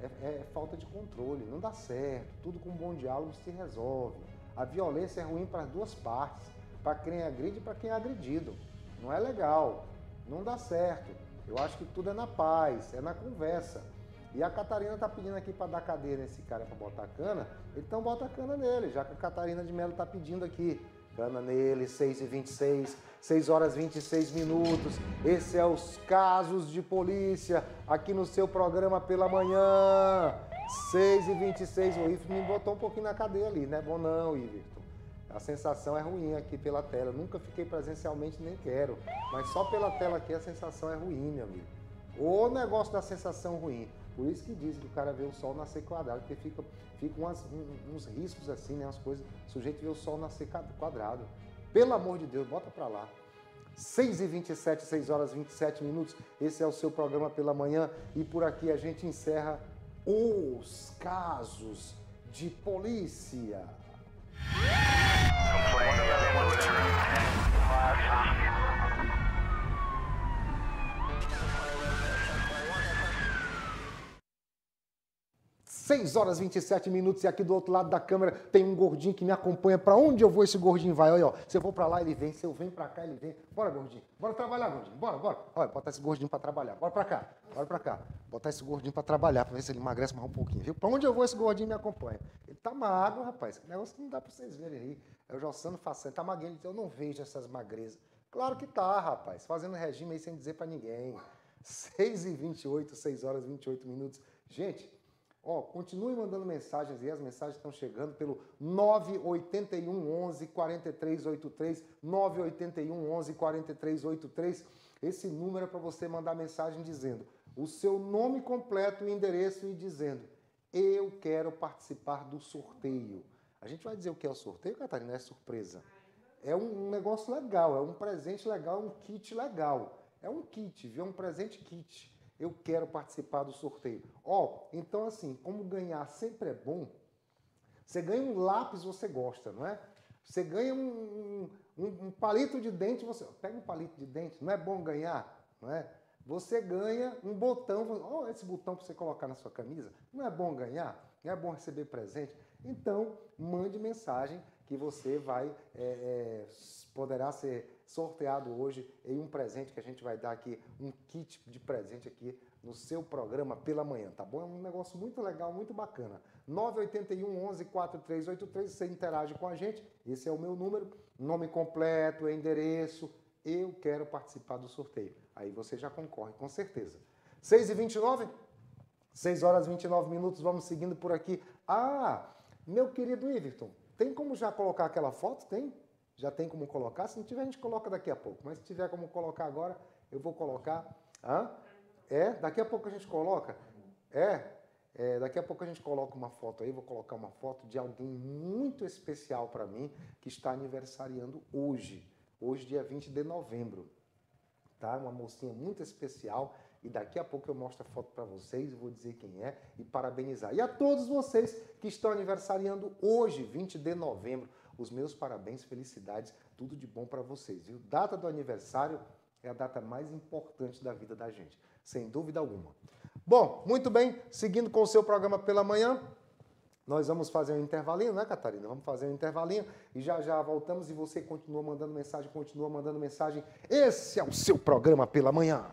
é, é falta de controle, não dá certo. Tudo com um bom diálogo se resolve. A violência é ruim para as duas partes, para quem agride e para quem é agredido. Não é legal, não dá certo. Eu acho que tudo é na paz, é na conversa. E a Catarina tá pedindo aqui para dar cadeira nesse cara para botar cana, então bota cana nele, já que a Catarina de Mello tá pedindo aqui. Cana nele, 6 e 26 6 horas 26 minutos. Esse é os casos de polícia aqui no seu programa pela manhã. 6 e 26 o Ivo me botou um pouquinho na cadeia ali, não é bom não, Iverton. A sensação é ruim aqui pela tela. Nunca fiquei presencialmente, nem quero. Mas só pela tela aqui a sensação é ruim, meu amigo. O negócio da sensação ruim. Por isso que dizem que o cara vê o sol nascer quadrado, porque fica, fica umas, uns riscos assim, né? As coisas. O sujeito vê o sol nascer quadrado. Pelo amor de Deus, bota pra lá. 6 e 27, 6 horas 27 minutos. Esse é o seu programa pela manhã e por aqui a gente encerra os casos de polícia. 6 horas 27 minutos e aqui do outro lado da câmera tem um gordinho que me acompanha. Para onde eu vou, esse gordinho vai. Olha, ó. Se eu vou para lá, ele vem. Se eu venho para cá, ele vem. Bora, gordinho. Bora trabalhar, gordinho. Bora, bora. Olha, botar esse gordinho para trabalhar. Bora para cá. Bora para cá. Botar esse gordinho para trabalhar, para ver se ele emagrece mais um pouquinho, viu? Para onde eu vou, esse gordinho me acompanha. Ele tá magro, rapaz. Esse negócio que não dá para vocês verem aí. É o Jossano Façanha. Tá magrinho. Eu não vejo essas magrezas. Claro que tá, rapaz. Fazendo regime aí sem dizer para ninguém. 6 e 28, 6 horas e 28 minutos. Gente, Ó, continue mandando mensagens e as mensagens estão chegando pelo 981 11 4383, 981 11 4383. Esse número é para você mandar mensagem dizendo o seu nome completo, o endereço e dizendo: "Eu quero participar do sorteio". A gente vai dizer o que é o sorteio, Catarina, é surpresa. É um negócio legal, é um presente legal, é um kit legal. É um kit, viu? É um presente kit eu quero participar do sorteio. Ó, oh, então assim, como ganhar sempre é bom, você ganha um lápis, você gosta, não é? Você ganha um, um, um palito de dente, você pega um palito de dente, não é bom ganhar, não é? Você ganha um botão, oh, esse botão para você colocar na sua camisa, não é bom ganhar? Não é bom receber presente? Então, mande mensagem que você vai, é, é, poderá ser sorteado hoje em um presente que a gente vai dar aqui, um kit de presente aqui no seu programa pela manhã, tá bom? É um negócio muito legal, muito bacana. 981 11 4383, você interage com a gente, esse é o meu número, nome completo, endereço, eu quero participar do sorteio. Aí você já concorre, com certeza. 6 e 29 6 horas e 29 minutos, vamos seguindo por aqui. Ah, meu querido Iverton, tem como já colocar aquela foto? Tem? Já tem como colocar? Se não tiver, a gente coloca daqui a pouco. Mas se tiver como colocar agora, eu vou colocar. Hã? É? Daqui a pouco a gente coloca? É? é daqui a pouco a gente coloca uma foto aí. Vou colocar uma foto de alguém muito especial para mim que está aniversariando hoje. Hoje, dia 20 de novembro. Tá? Uma mocinha muito especial. E daqui a pouco eu mostro a foto para vocês, vou dizer quem é e parabenizar. E a todos vocês que estão aniversariando hoje, 20 de novembro os meus parabéns, felicidades, tudo de bom para vocês, viu? Data do aniversário é a data mais importante da vida da gente, sem dúvida alguma. Bom, muito bem, seguindo com o seu programa pela manhã, nós vamos fazer um intervalinho, né, Catarina? Vamos fazer um intervalinho e já já voltamos e você continua mandando mensagem, continua mandando mensagem. Esse é o seu programa pela manhã.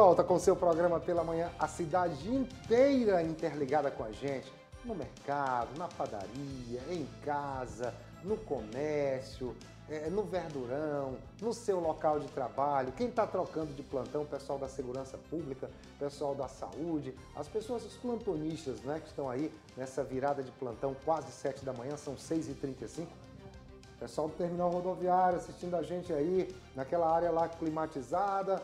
Volta com o seu programa pela manhã, a cidade inteira interligada com a gente, no mercado, na padaria, em casa, no comércio, é, no verdurão, no seu local de trabalho, quem está trocando de plantão, pessoal da segurança pública, pessoal da saúde, as pessoas, os plantonistas né, que estão aí nessa virada de plantão, quase 7 da manhã, são 6h35. Pessoal do terminal rodoviário assistindo a gente aí, naquela área lá climatizada.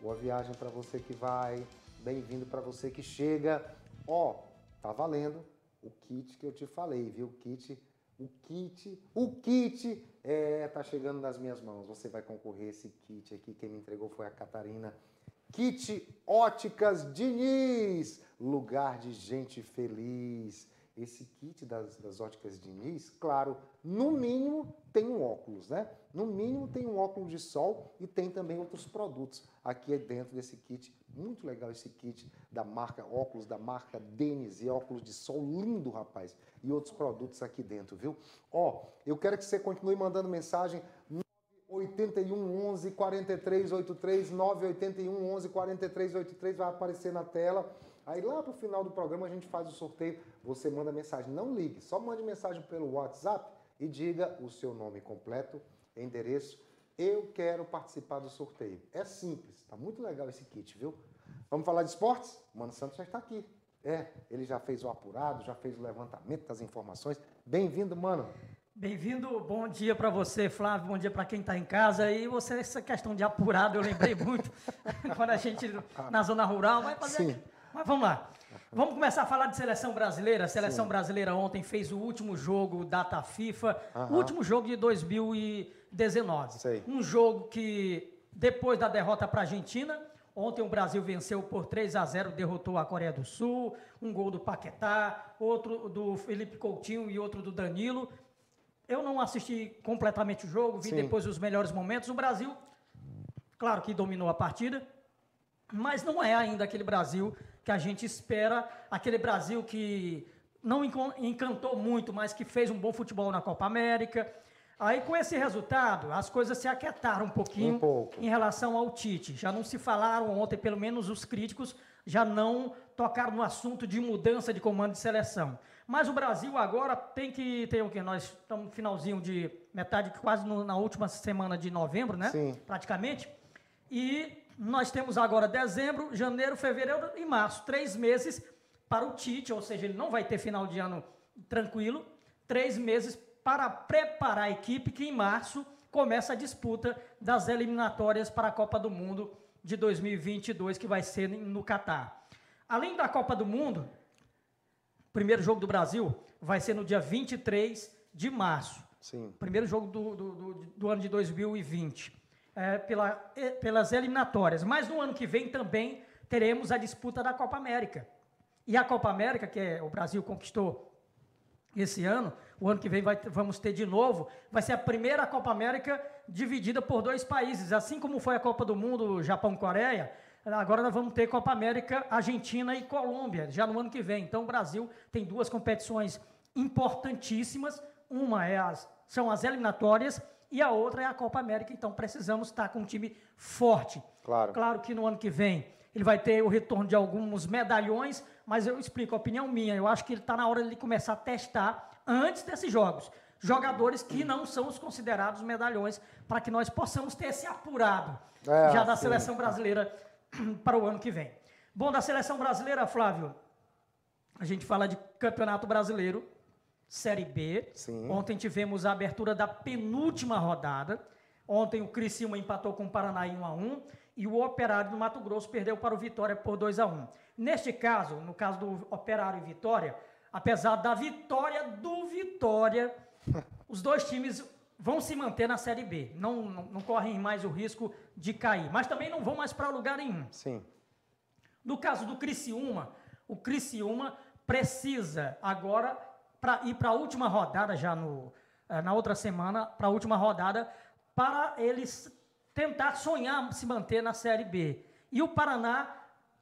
Boa viagem para você que vai, bem-vindo para você que chega. Ó, tá valendo o kit que eu te falei, viu? O kit, o kit, o kit é, tá chegando nas minhas mãos. Você vai concorrer esse kit aqui. Quem me entregou foi a Catarina. Kit Óticas Diniz, lugar de gente feliz. Esse kit das, das óticas Diniz, claro, no mínimo tem um óculos, né? No mínimo tem um óculos de sol e tem também outros produtos aqui dentro desse kit. Muito legal esse kit da marca óculos, da marca Denis e óculos de sol lindo, rapaz. E outros produtos aqui dentro, viu? Ó, eu quero que você continue mandando mensagem 81 11 43 83 981 11 43 83 vai aparecer na tela. Aí lá pro final do programa a gente faz o sorteio. Você manda mensagem, não ligue, só mande mensagem pelo WhatsApp e diga o seu nome completo, endereço. Eu quero participar do sorteio. É simples, tá muito legal esse kit, viu? Vamos falar de esportes? O Mano Santos já está aqui. É, ele já fez o apurado, já fez o levantamento das informações. Bem-vindo, mano. Bem-vindo, bom dia para você, Flávio, bom dia para quem está em casa. E você, essa questão de apurado, eu lembrei muito quando a gente, na zona rural, vai fazer. Mas vamos lá. Vamos começar a falar de seleção brasileira. A seleção Sim. brasileira ontem fez o último jogo data FIFA, o último jogo de 2019. Sei. Um jogo que, depois da derrota para a Argentina, Ontem o Brasil venceu por 3 a 0, derrotou a Coreia do Sul, um gol do Paquetá, outro do Felipe Coutinho e outro do Danilo. Eu não assisti completamente o jogo, vi Sim. depois os melhores momentos. O Brasil, claro que dominou a partida, mas não é ainda aquele Brasil que a gente espera, aquele Brasil que não encantou muito, mas que fez um bom futebol na Copa América. Aí, com esse resultado, as coisas se aquietaram um pouquinho um pouco. em relação ao Tite. Já não se falaram ontem, pelo menos os críticos já não tocaram no assunto de mudança de comando de seleção. Mas o Brasil agora tem que ter o que? Nós estamos no finalzinho de metade, quase no, na última semana de novembro, né? Sim. Praticamente. E nós temos agora dezembro, janeiro, fevereiro e março. Três meses para o Tite, ou seja, ele não vai ter final de ano tranquilo. Três meses para preparar a equipe que em março começa a disputa das eliminatórias para a Copa do Mundo de 2022, que vai ser no Catar. Além da Copa do Mundo, primeiro jogo do Brasil vai ser no dia 23 de março. Sim. Primeiro jogo do, do, do, do ano de 2020. É, pela, pelas eliminatórias. Mas no ano que vem também teremos a disputa da Copa América. E a Copa América, que é, o Brasil conquistou esse ano, o ano que vem vai, vamos ter de novo, vai ser a primeira Copa América dividida por dois países. Assim como foi a Copa do Mundo Japão-Coreia, Agora nós vamos ter Copa América, Argentina e Colômbia, já no ano que vem. Então o Brasil tem duas competições importantíssimas. Uma é as, são as eliminatórias e a outra é a Copa América. Então precisamos estar com um time forte. Claro. Claro que no ano que vem ele vai ter o retorno de alguns medalhões, mas eu explico a opinião minha. Eu acho que ele está na hora de começar a testar antes desses jogos jogadores que não são os considerados medalhões, para que nós possamos ter esse apurado é, já da sim. seleção brasileira para o ano que vem. Bom, da seleção brasileira, Flávio, a gente fala de Campeonato Brasileiro, Série B. Sim. Ontem tivemos a abertura da penúltima rodada. Ontem o Criciúma empatou com o Paraná em 1 a 1 e o Operário do Mato Grosso perdeu para o Vitória por 2 a 1. Neste caso, no caso do Operário e Vitória, apesar da vitória do Vitória, os dois times vão se manter na Série B. Não, não, não, correm mais o risco de cair. Mas também não vão mais para lugar nenhum. Sim. No caso do Criciúma, o Criciúma precisa agora para ir para a última rodada, já no, eh, na outra semana, para a última rodada, para eles tentar sonhar se manter na Série B. E o Paraná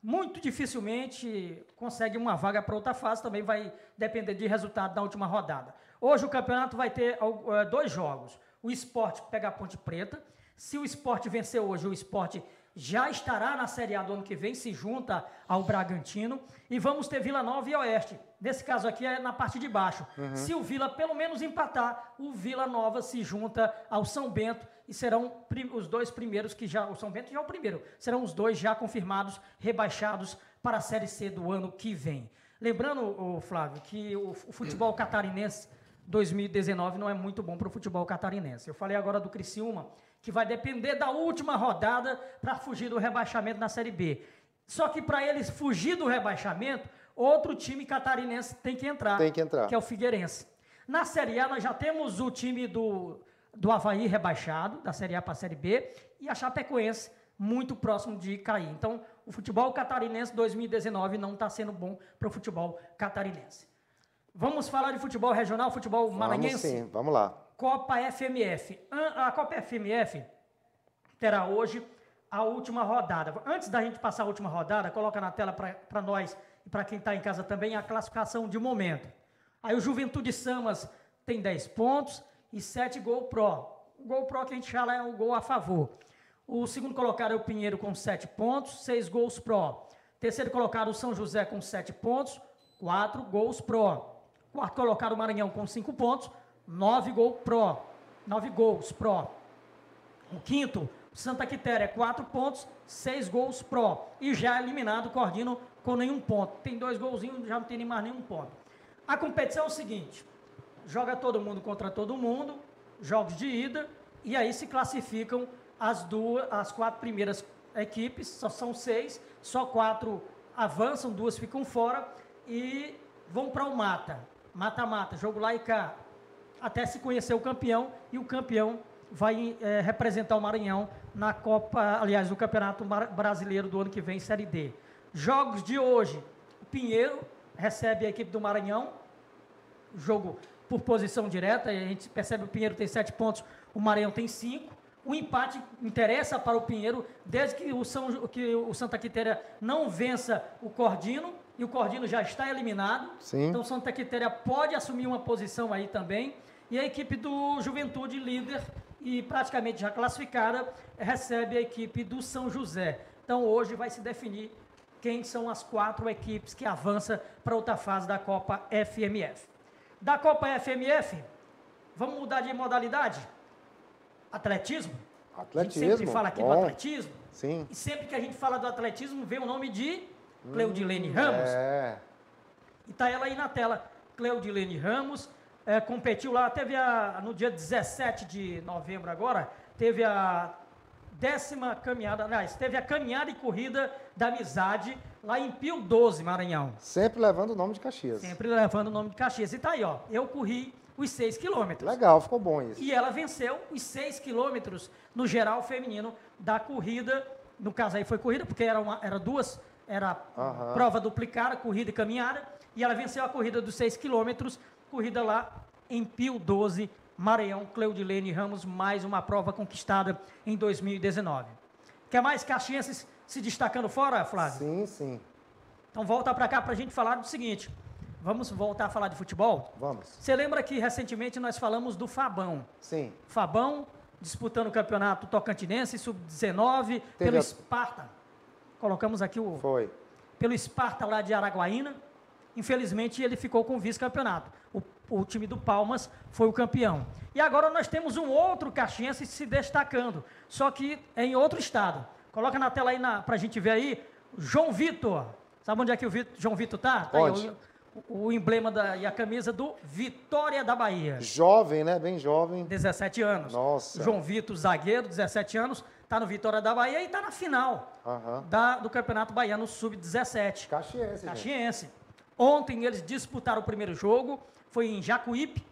muito dificilmente consegue uma vaga para outra fase, também vai depender de resultado da última rodada. Hoje o campeonato vai ter uh, dois jogos. O esporte pega a Ponte Preta. Se o esporte vencer hoje, o esporte já estará na Série A do ano que vem, se junta ao Bragantino. E vamos ter Vila Nova e Oeste. Nesse caso aqui é na parte de baixo. Uhum. Se o Vila pelo menos empatar, o Vila Nova se junta ao São Bento e serão os dois primeiros que já. O São Bento já é o primeiro. Serão os dois já confirmados, rebaixados para a Série C do ano que vem. Lembrando, Flávio, que o futebol catarinense 2019 não é muito bom para o futebol catarinense. Eu falei agora do Criciúma, que vai depender da última rodada para fugir do rebaixamento na Série B. Só que para eles fugir do rebaixamento, outro time catarinense tem que entrar. Tem que entrar. Que é o Figueirense. Na Série A, nós já temos o time do, do Havaí rebaixado, da Série A para a Série B, e a Chapecoense muito próximo de cair. Então, o futebol catarinense 2019 não está sendo bom para o futebol catarinense. Vamos falar de futebol regional, futebol Vamos maranhense? sim, vamos lá. Copa FMF. A Copa FMF terá hoje a última rodada. Antes da gente passar a última rodada, coloca na tela para nós e para quem está em casa também a classificação de momento. Aí o Juventude Samas tem 10 pontos e 7 gol pro. O gol pro que a gente fala é o gol a favor. O segundo colocado é o Pinheiro com 7 pontos, 6 gols pro. Terceiro colocado o São José com 7 pontos, 4 gols pro. Quarto colocado o Maranhão com 5 pontos, 9 gols pro. 9 gols pro. O quinto, Santa Quitéria, 4 pontos, 6 gols pro. E já eliminado o Cordino com nenhum ponto. Tem dois golzinhos, já não tem mais nenhum ponto. A competição é o seguinte: joga todo mundo contra todo mundo, jogos de ida, e aí se classificam as duas, as quatro primeiras equipes, só são seis, só quatro avançam, duas ficam fora e vão para o mata. Mata-mata, jogo lá e cá. Até se conhecer o campeão e o campeão vai é, representar o Maranhão na Copa, aliás, no Campeonato Brasileiro do ano que vem, Série D. Jogos de hoje, o Pinheiro recebe a equipe do Maranhão, jogo por posição direta, a gente percebe que o Pinheiro tem sete pontos, o Maranhão tem cinco. O empate interessa para o Pinheiro, desde que o, São, que o Santa Quitéria não vença o Cordino, e o Cordino já está eliminado. Sim. Então o Santa Quitéria pode assumir uma posição aí também. E a equipe do Juventude, líder e praticamente já classificada, recebe a equipe do São José. Então hoje vai se definir quem são as quatro equipes que avançam para outra fase da Copa FMF. Da Copa FMF, vamos mudar de modalidade? Atletismo? Atletismo. A gente sempre fala aqui bom. do atletismo. Sim. E sempre que a gente fala do atletismo, vem o nome de Cleudilene Ramos. É. E tá ela aí na tela. Cleudilene Ramos é, competiu lá, teve a, no dia 17 de novembro agora, teve a décima caminhada, aliás, teve a caminhada e corrida da amizade lá em Pio 12, Maranhão. Sempre levando o nome de Caxias. Sempre levando o nome de Caxias. E tá aí, ó, eu corri os 6 quilômetros. Legal, ficou bom isso. E ela venceu os 6 quilômetros no geral feminino da corrida. No caso aí foi corrida, porque era, uma, era duas, era Aham. prova duplicada, corrida e caminhada. E ela venceu a corrida dos 6 quilômetros, corrida lá em Pio 12, Maranhão, Cleudilene Ramos, mais uma prova conquistada em 2019. Quer mais caxienses se destacando fora, Flávio? Sim, sim. Então volta para cá para a gente falar do seguinte. Vamos voltar a falar de futebol? Vamos. Você lembra que recentemente nós falamos do Fabão? Sim. Fabão disputando o campeonato tocantinense, sub-19, pelo a- Esparta. Colocamos aqui o. Foi. Pelo Esparta lá de Araguaína. Infelizmente ele ficou com o vice-campeonato. O, o time do Palmas foi o campeão. E agora nós temos um outro caxiense se destacando, só que em outro estado. Coloca na tela aí para a gente ver aí. João Vitor. Sabe onde é que o Vitor- João Vitor tá? Tá aí, o, o emblema da, e a camisa do Vitória da Bahia. Jovem, né? Bem jovem. 17 anos. Nossa. João Vitor, zagueiro, 17 anos, está no Vitória da Bahia e está na final Aham. da- do Campeonato Baiano Sub-17. Caxiense, gente. Ontem eles disputaram o primeiro jogo, foi em Jacuípe,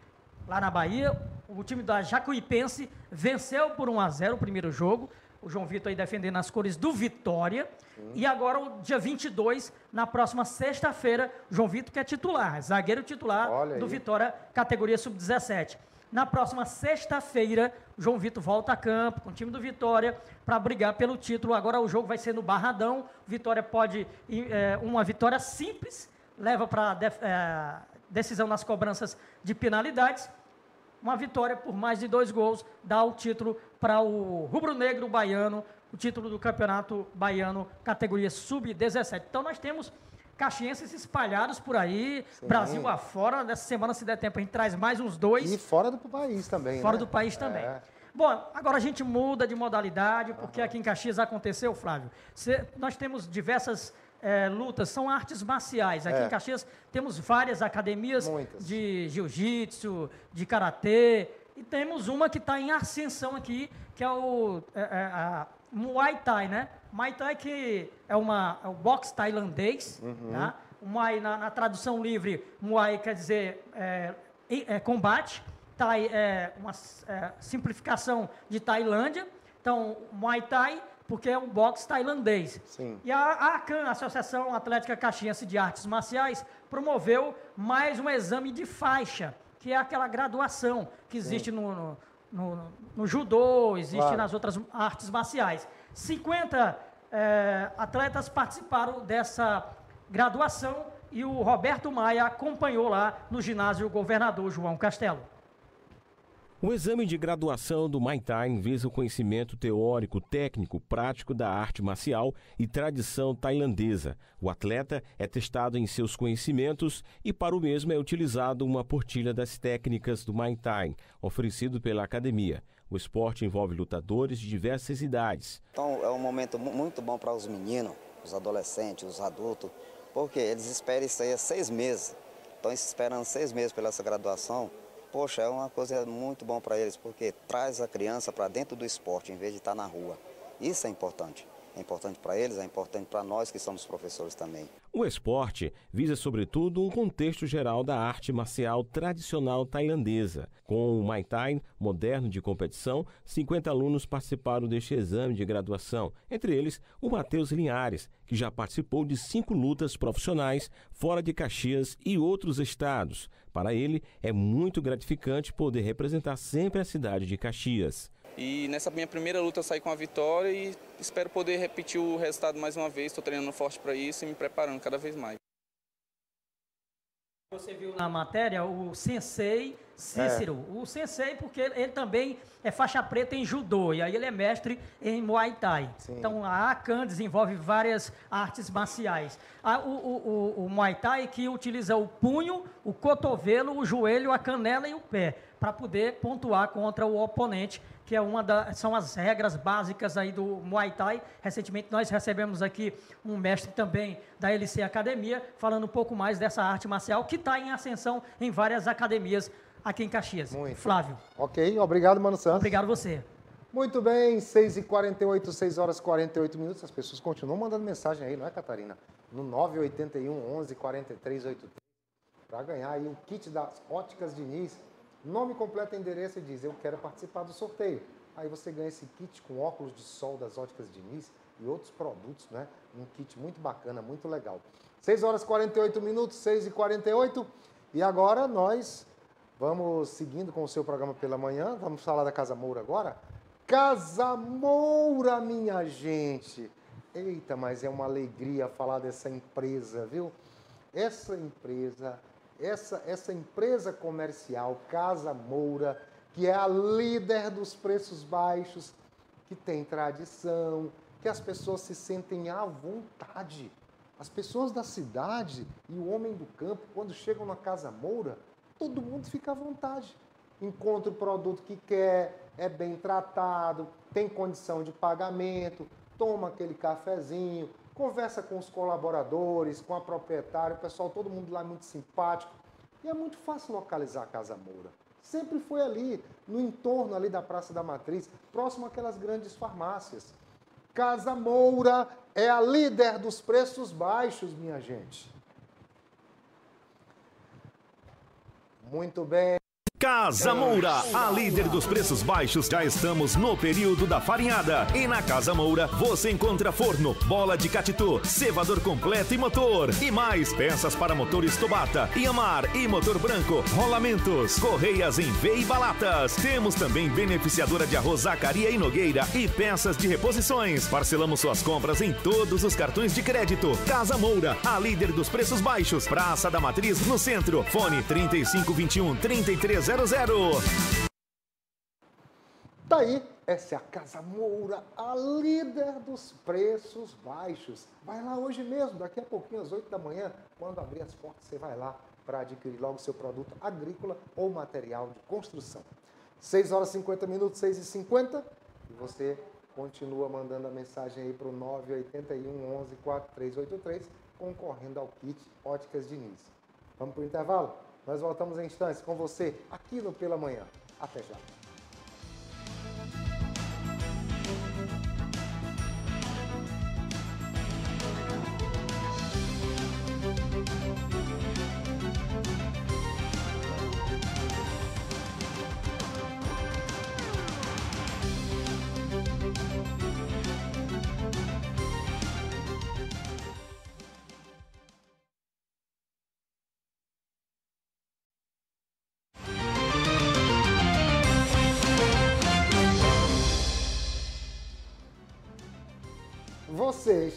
lá na Bahia. O time da Jacuipense venceu por 1 a 0 o primeiro jogo. O João Vitor aí defendendo as cores do Vitória. E agora, o dia 22, na próxima sexta-feira, João Vitor que é titular, zagueiro titular Olha do aí. Vitória, categoria sub-17. Na próxima sexta-feira, João Vitor volta a campo com o time do Vitória para brigar pelo título. Agora o jogo vai ser no Barradão. Vitória pode. é, uma vitória simples, leva para decisão nas cobranças de penalidades. Uma vitória por mais de dois gols dá o título para o rubro-negro baiano, o título do campeonato baiano, categoria sub-17. Então nós temos caxienses espalhados por aí, Sim. Brasil afora. Nessa semana, se der tempo, a gente traz mais uns dois. E fora do país também, Fora né? do país também. É. Bom, agora a gente muda de modalidade, porque aqui em Caxias aconteceu, Flávio. Cê- nós temos diversas é, lutas, são artes marciais. Aqui É. em Caxias temos várias academias Muitas. de jiu-jitsu, de karatê, e temos uma que está em ascensão aqui, que é o é, é, a Muay Thai, né? Muay Thai que é, uma, é o boxe tailandês, Uhum. tá? Muay, na, na tradução livre, Muay quer dizer é, é, combate, Thai é uma simplificação de Tailândia, então Muay Thai porque é um boxe tailandês. Sim. E a a ACAN, Associação Atlética Caxiense de Artes Marciais, promoveu mais um exame de faixa, que é aquela graduação que existe no, no, no- no judô, existe Claro. nas outras artes marciais. 50 eh, atletas participaram dessa graduação e o Roberto Maia acompanhou lá no ginásio Governador João Castelo. O exame de graduação do Muay Thai visa o conhecimento teórico, técnico, prático da arte marcial e tradição tailandesa. O atleta é testado em seus conhecimentos e para o mesmo é utilizado uma portilha das técnicas do Muay Thai, oferecido pela academia. O esporte envolve lutadores de diversas idades. Então é um momento mu- muito bom para os meninos, os adolescentes, os adultos, porque eles esperam isso aí há seis meses. Estão esperando seis meses pela essa graduação. Poxa, é uma coisa muito bom para eles, porque traz a criança para dentro do esporte, em vez de estar na rua. Isso é importante. É importante para eles, é importante para nós que somos professores também. O esporte visa, sobretudo, um contexto geral da arte marcial tradicional tailandesa. Com o Muay Thai moderno de competição, 50 alunos participaram deste exame de graduação, entre eles o Matheus Linhares, que já participou de cinco lutas profissionais fora de Caxias e outros estados. Para ele, é muito gratificante poder representar sempre a cidade de Caxias. E nessa minha primeira luta eu saí com a vitória e espero poder repetir o resultado mais uma vez. Estou treinando forte para isso e me preparando cada vez mais. Você viu na matéria o sensei Cícero. O sensei, porque ele, ele também é faixa preta em judô, e aí ele é mestre em Muay Thai. Então a ACAN desenvolve várias artes marciais. A- o, o- o- o Muay Thai que utiliza o punho, o cotovelo, o joelho, a canela e o pé, para poder pontuar contra o oponente, que é uma das são as regras básicas aí do Muay Thai. Recentemente nós recebemos aqui um mestre também da LC Academia, falando um pouco mais dessa arte marcial que está em ascensão em várias academias aqui em Caxias. Flávio. Ok, obrigado, Mano Santos. Obrigado você. Muito bem, 6h48, 6 horas e 48 minutos. As pessoas continuam mandando mensagem aí, não é, Catarina? No 981 11 43 83. Para ganhar aí o kit das Óticas Diniz. Nome completo, endereço e diz: Eu quero participar do sorteio. Aí você ganha esse kit com óculos de sol das Óticas Diniz e outros produtos, né? Um kit muito bacana, muito legal. 6 horas e 48 minutos, 6 e 48 E agora nós vamos seguindo com o seu programa pela manhã. Vamos falar da Casa Moura agora? Casa Moura, minha gente! Eita, mas é uma alegria falar dessa empresa, viu? Essa empresa, essa, essa empresa comercial, Casa Moura, que é a líder dos preços baixos, que tem tradição, que as pessoas se sentem à vontade. As pessoas da cidade e o homem do campo, quando chegam na Casa Moura, todo mundo fica à vontade. Encontra o produto que quer, é bem tratado, tem condição de pagamento, toma aquele cafezinho, conversa com os colaboradores, com a proprietária, o pessoal, todo mundo lá é muito simpático. E é muito fácil localizar a Casa Moura. Sempre foi ali, no entorno ali da Praça da Matriz, próximo àquelas grandes farmácias. Casa Moura é a líder dos preços baixos, minha gente. Muito bem. Casa Moura, a líder dos preços baixos, já estamos no período da farinhada. E na Casa Moura você encontra forno, bola de catitu, cevador completo e motor. E mais peças para motores Tobata, Yamar e motor branco, rolamentos, correias em V e balatas. Temos também beneficiadora de arroz Zacaria e Nogueira e peças de reposições. Parcelamos suas compras em todos os cartões de crédito. Casa Moura, a líder dos preços baixos. Praça da Matriz, no centro. Fone 3521 3300. Tá aí, essa é a Casa Moura, a líder dos preços baixos. Vai lá hoje mesmo, daqui a pouquinho, às 8 da manhã, quando abrir as portas, você vai lá para adquirir logo seu produto agrícola ou material de construção. 6 horas e 50 minutos, 6 e 50 e você continua mandando a mensagem aí para o 981 11 4383, concorrendo ao kit Óticas Diniz. Vamos para o intervalo? Nós voltamos em instantes com você aqui no Pela Manhã. Até já.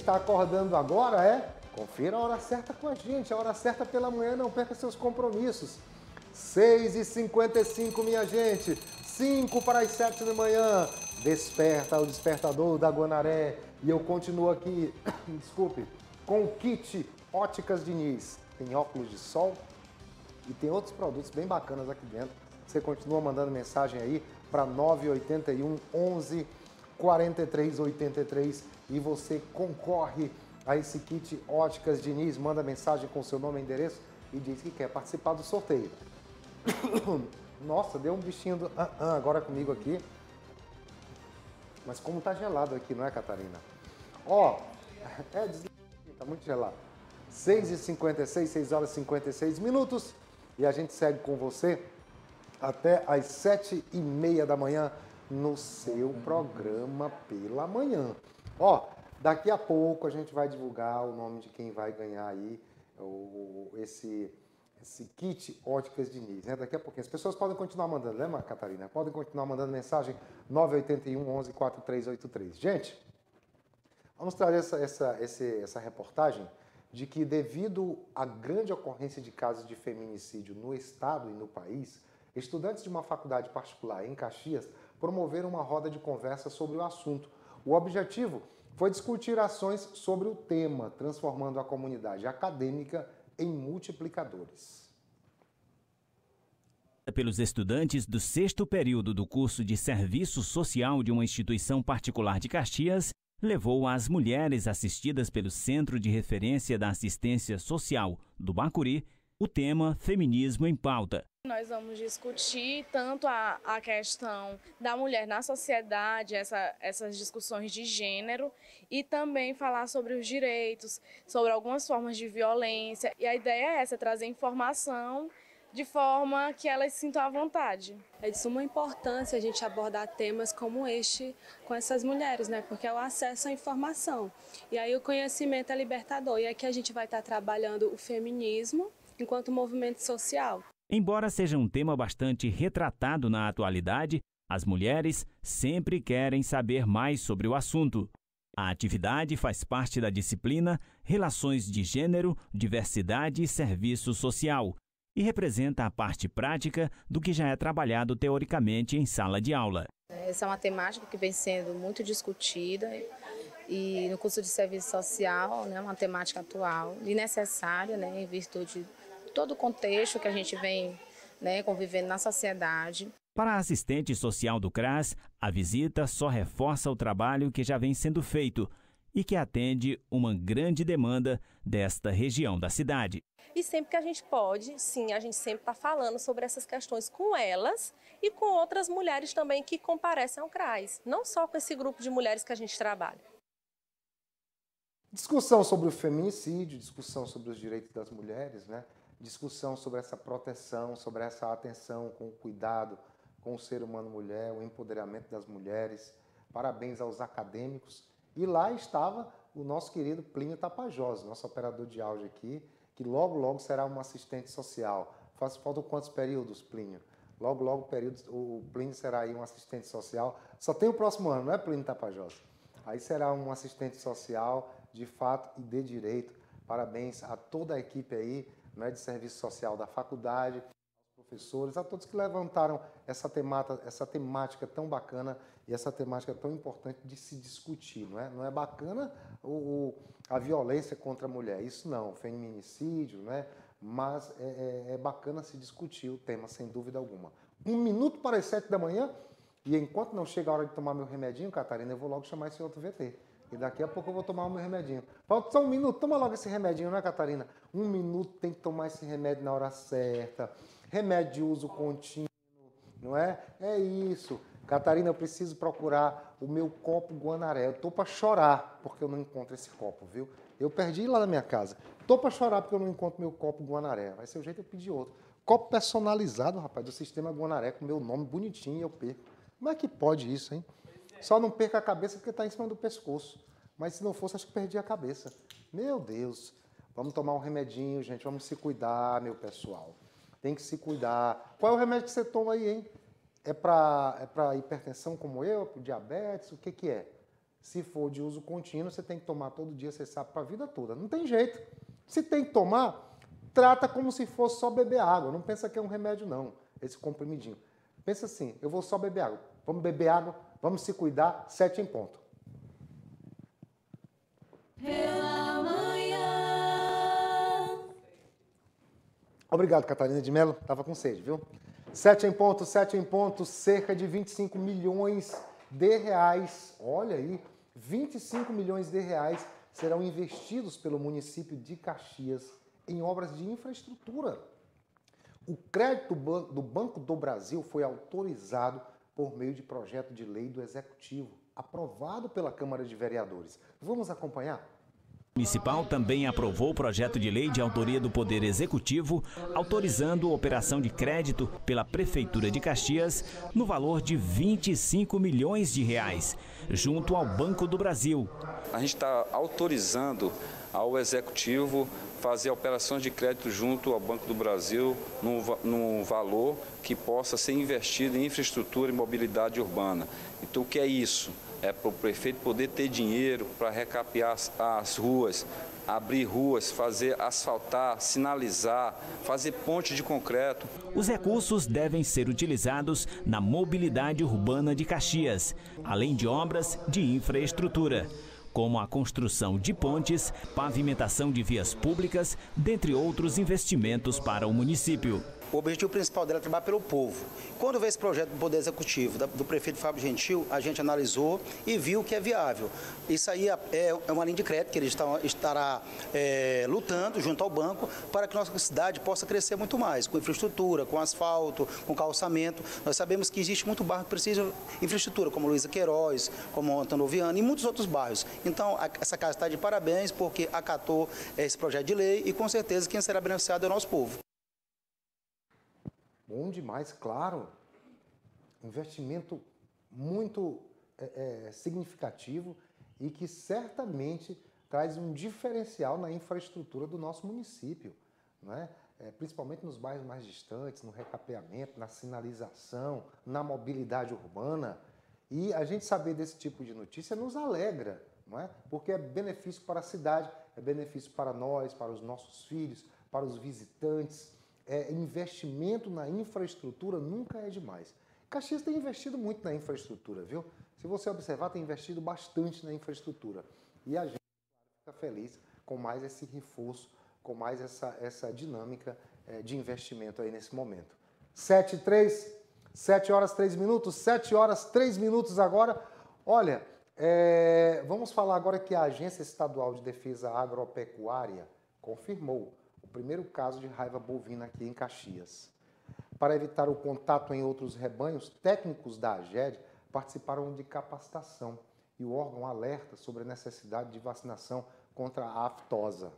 Está acordando agora, é? Confira a hora certa com a gente, a hora certa pela manhã, não perca seus compromissos. 6h55, minha gente, 5 para as 7 da manhã. Desperta o despertador da Guanaré. E eu continuo aqui, desculpe, com o kit Óticas Diniz. Tem óculos de sol e tem outros produtos bem bacanas aqui dentro. Você continua mandando mensagem aí para 981 11 4383 e você concorre a esse kit Óticas Diniz. Manda mensagem com seu nome e endereço e diz que quer participar do sorteio. Nossa, deu um bichinho do ah, ah, agora comigo aqui. Mas como tá gelado aqui, não é, Catarina? Ó, é, desliga, tá muito gelado. 6h56, 6 horas e 56 minutos. E a gente segue com você até às 7h30 da manhã no seu programa pela manhã. Ó, daqui a pouco a gente vai divulgar o nome de quem vai ganhar aí o, esse, esse kit Óticas Diniz, né? Daqui a pouquinho. As pessoas podem continuar mandando, lembra, Catarina? Podem continuar mandando mensagem 981 11 4383. Gente, vamos trazer essa, essa, essa, essa reportagem de que devido à grande ocorrência de casos de feminicídio no estado e no país, estudantes de uma faculdade particular em Caxias promoveram uma roda de conversa sobre o assunto. O objetivo foi discutir ações sobre o tema, transformando a comunidade acadêmica em multiplicadores. Pelos estudantes do sexto período do curso de Serviço Social de uma instituição particular de Caxias, levou as mulheres assistidas pelo Centro de Referência da Assistência Social do Bacuri o tema Feminismo em Pauta. Nós vamos discutir tanto a, a questão da mulher na sociedade, essa, essas discussões de gênero, e também falar sobre os direitos, sobre algumas formas de violência. E a ideia é essa, trazer informação de forma que elas se sintam à vontade. É de suma importância a gente abordar temas como este com essas mulheres, né? Porque é o acesso à informação. E aí o conhecimento é libertador. E aqui a gente vai estar trabalhando o feminismo enquanto movimento social. Embora seja um tema bastante retratado na atualidade, as mulheres sempre querem saber mais sobre o assunto. A atividade faz parte da disciplina Relações de Gênero, Diversidade e Serviço Social e representa a parte prática do que já é trabalhado teoricamente em sala de aula. Essa é uma temática que vem sendo muito discutida e no curso de serviço social, né, uma temática atual e necessária, né, em virtude todo o contexto que a gente vem né, convivendo na sociedade. Para a assistente social do CRAS, a visita só reforça o trabalho que já vem sendo feito e que atende uma grande demanda desta região da cidade. E sempre que a gente pode, sim, a gente sempre está falando sobre essas questões com elas e com outras mulheres também que comparecem ao CRAS, não só com esse grupo de mulheres que a gente trabalha. Discussão sobre o feminicídio, discussão sobre os direitos das mulheres, né? Discussão sobre essa proteção, sobre essa atenção com o cuidado com o ser humano mulher, o empoderamento das mulheres. Parabéns aos acadêmicos. E lá estava o nosso querido Plínio Tapajós, nosso operador de áudio aqui, que logo, logo será um assistente social. Faz falta quantos períodos, Plínio? Logo, logo, o Plínio será aí um assistente social. Só tem o próximo ano, não é, Plínio Tapajós? Aí será um assistente social de fato e de direito. Parabéns a toda a equipe aí né, de serviço social da faculdade, aos professores, a todos que levantaram essa temática, essa temática tão bacana e essa temática tão importante de se discutir. Não é, não é bacana o, a violência contra a mulher, isso não, feminicídio, né? mas é, é, é bacana se discutir o tema, sem dúvida alguma. Um minuto para as sete da manhã, E enquanto não chega a hora de tomar meu remedinho, Catarina, eu vou logo chamar esse outro VT. E daqui a pouco eu vou tomar o meu remedinho. Falta só um minuto, toma logo esse remedinho, né, Catarina? Um minuto tem que tomar esse remédio na hora certa. Remédio de uso contínuo, não é? É isso. Catarina, eu preciso procurar o meu copo Guanaré. Eu tô para chorar porque eu não encontro esse copo, viu? Eu perdi lá na minha casa. Tô para chorar porque eu não encontro meu copo Guanaré. Vai ser o jeito eu pedir outro. Copo personalizado, rapaz, do sistema Guanaré, com meu nome bonitinho e eu perco. Como é que pode isso, hein? Só não perca a cabeça porque está em cima do pescoço. Mas se não fosse, acho que perdi a cabeça. Meu Deus. Vamos tomar um remedinho, gente. Vamos se cuidar, meu pessoal. Tem que se cuidar. Qual é o remédio que você toma aí, hein? É para é pra hipertensão como eu, para diabetes? O que, que é? Se for de uso contínuo, você tem que tomar todo dia, você sabe, para a vida toda. Não tem jeito. Se tem que tomar, trata como se fosse só beber água. Não pensa que é um remédio, não, esse comprimidinho. Pensa assim, eu vou só beber água. Vamos beber água, vamos se cuidar, sete em ponto. Pela manhã. Obrigado, Catarina de Mello. Tava com sede, viu? Sete em ponto, sete em ponto, cerca de 25 milhões de reais. Olha aí, 25 milhões de reais serão investidos pelo município de Caxias em obras de infraestrutura. O crédito do Banco do Brasil foi autorizado por meio de projeto de lei do Executivo, aprovado pela Câmara de Vereadores. Vamos acompanhar? O municipal também aprovou o projeto de lei de autoria do Poder Executivo, autorizando a operação de crédito pela Prefeitura de Caxias no valor de 25 milhões de reais, junto ao Banco do Brasil. A gente está autorizando ao Executivo fazer operações de crédito junto ao Banco do Brasil num, num valor que possa ser investido em infraestrutura e mobilidade urbana. Então, o que é isso? É para o prefeito poder ter dinheiro para recapear as, as ruas, abrir ruas, fazer asfaltar, sinalizar, fazer ponte de concreto. Os recursos devem ser utilizados na mobilidade urbana de Caxias, além de obras de infraestrutura como a construção de pontes, pavimentação de vias públicas, dentre outros investimentos para o município. O objetivo principal dela é trabalhar pelo povo. Quando veio esse projeto do Poder Executivo, do prefeito Fábio Gentil, a gente analisou e viu que é viável. Isso aí é, é uma linha de crédito que ele estará é, lutando junto ao banco para que nossa cidade possa crescer muito mais, com infraestrutura, com asfalto, com calçamento. Nós sabemos que existe muito bairro que precisa de infraestrutura, como Luísa Queiroz, como Antônio Viana e muitos outros bairros. Então, essa casa está de parabéns porque acatou esse projeto de lei e com certeza quem será beneficiado é o nosso povo. Bom demais, claro. Investimento muito é, é, significativo e que certamente traz um diferencial na infraestrutura do nosso município, né? É, principalmente nos bairros mais distantes, no recapeamento, na sinalização, na mobilidade urbana. E a gente saber desse tipo de notícia nos alegra, não é? porque é benefício para a cidade, é benefício para nós, para os nossos filhos, para os visitantes é, investimento na infraestrutura nunca é demais. Caxias tem investido muito na infraestrutura, viu? Se você observar, tem investido bastante na infraestrutura. E a gente fica feliz com mais esse reforço, com mais essa, essa dinâmica é, de investimento aí nesse momento. 7 e 3, 7 horas 3 minutos, 7 horas 3 minutos agora. Olha, é, vamos falar agora que a Agência Estadual de Defesa Agropecuária confirmou primeiro caso de raiva bovina aqui em Caxias. Para evitar o contato em outros rebanhos, técnicos da AGED participaram de capacitação e o órgão alerta sobre a necessidade de vacinação contra a aftosa.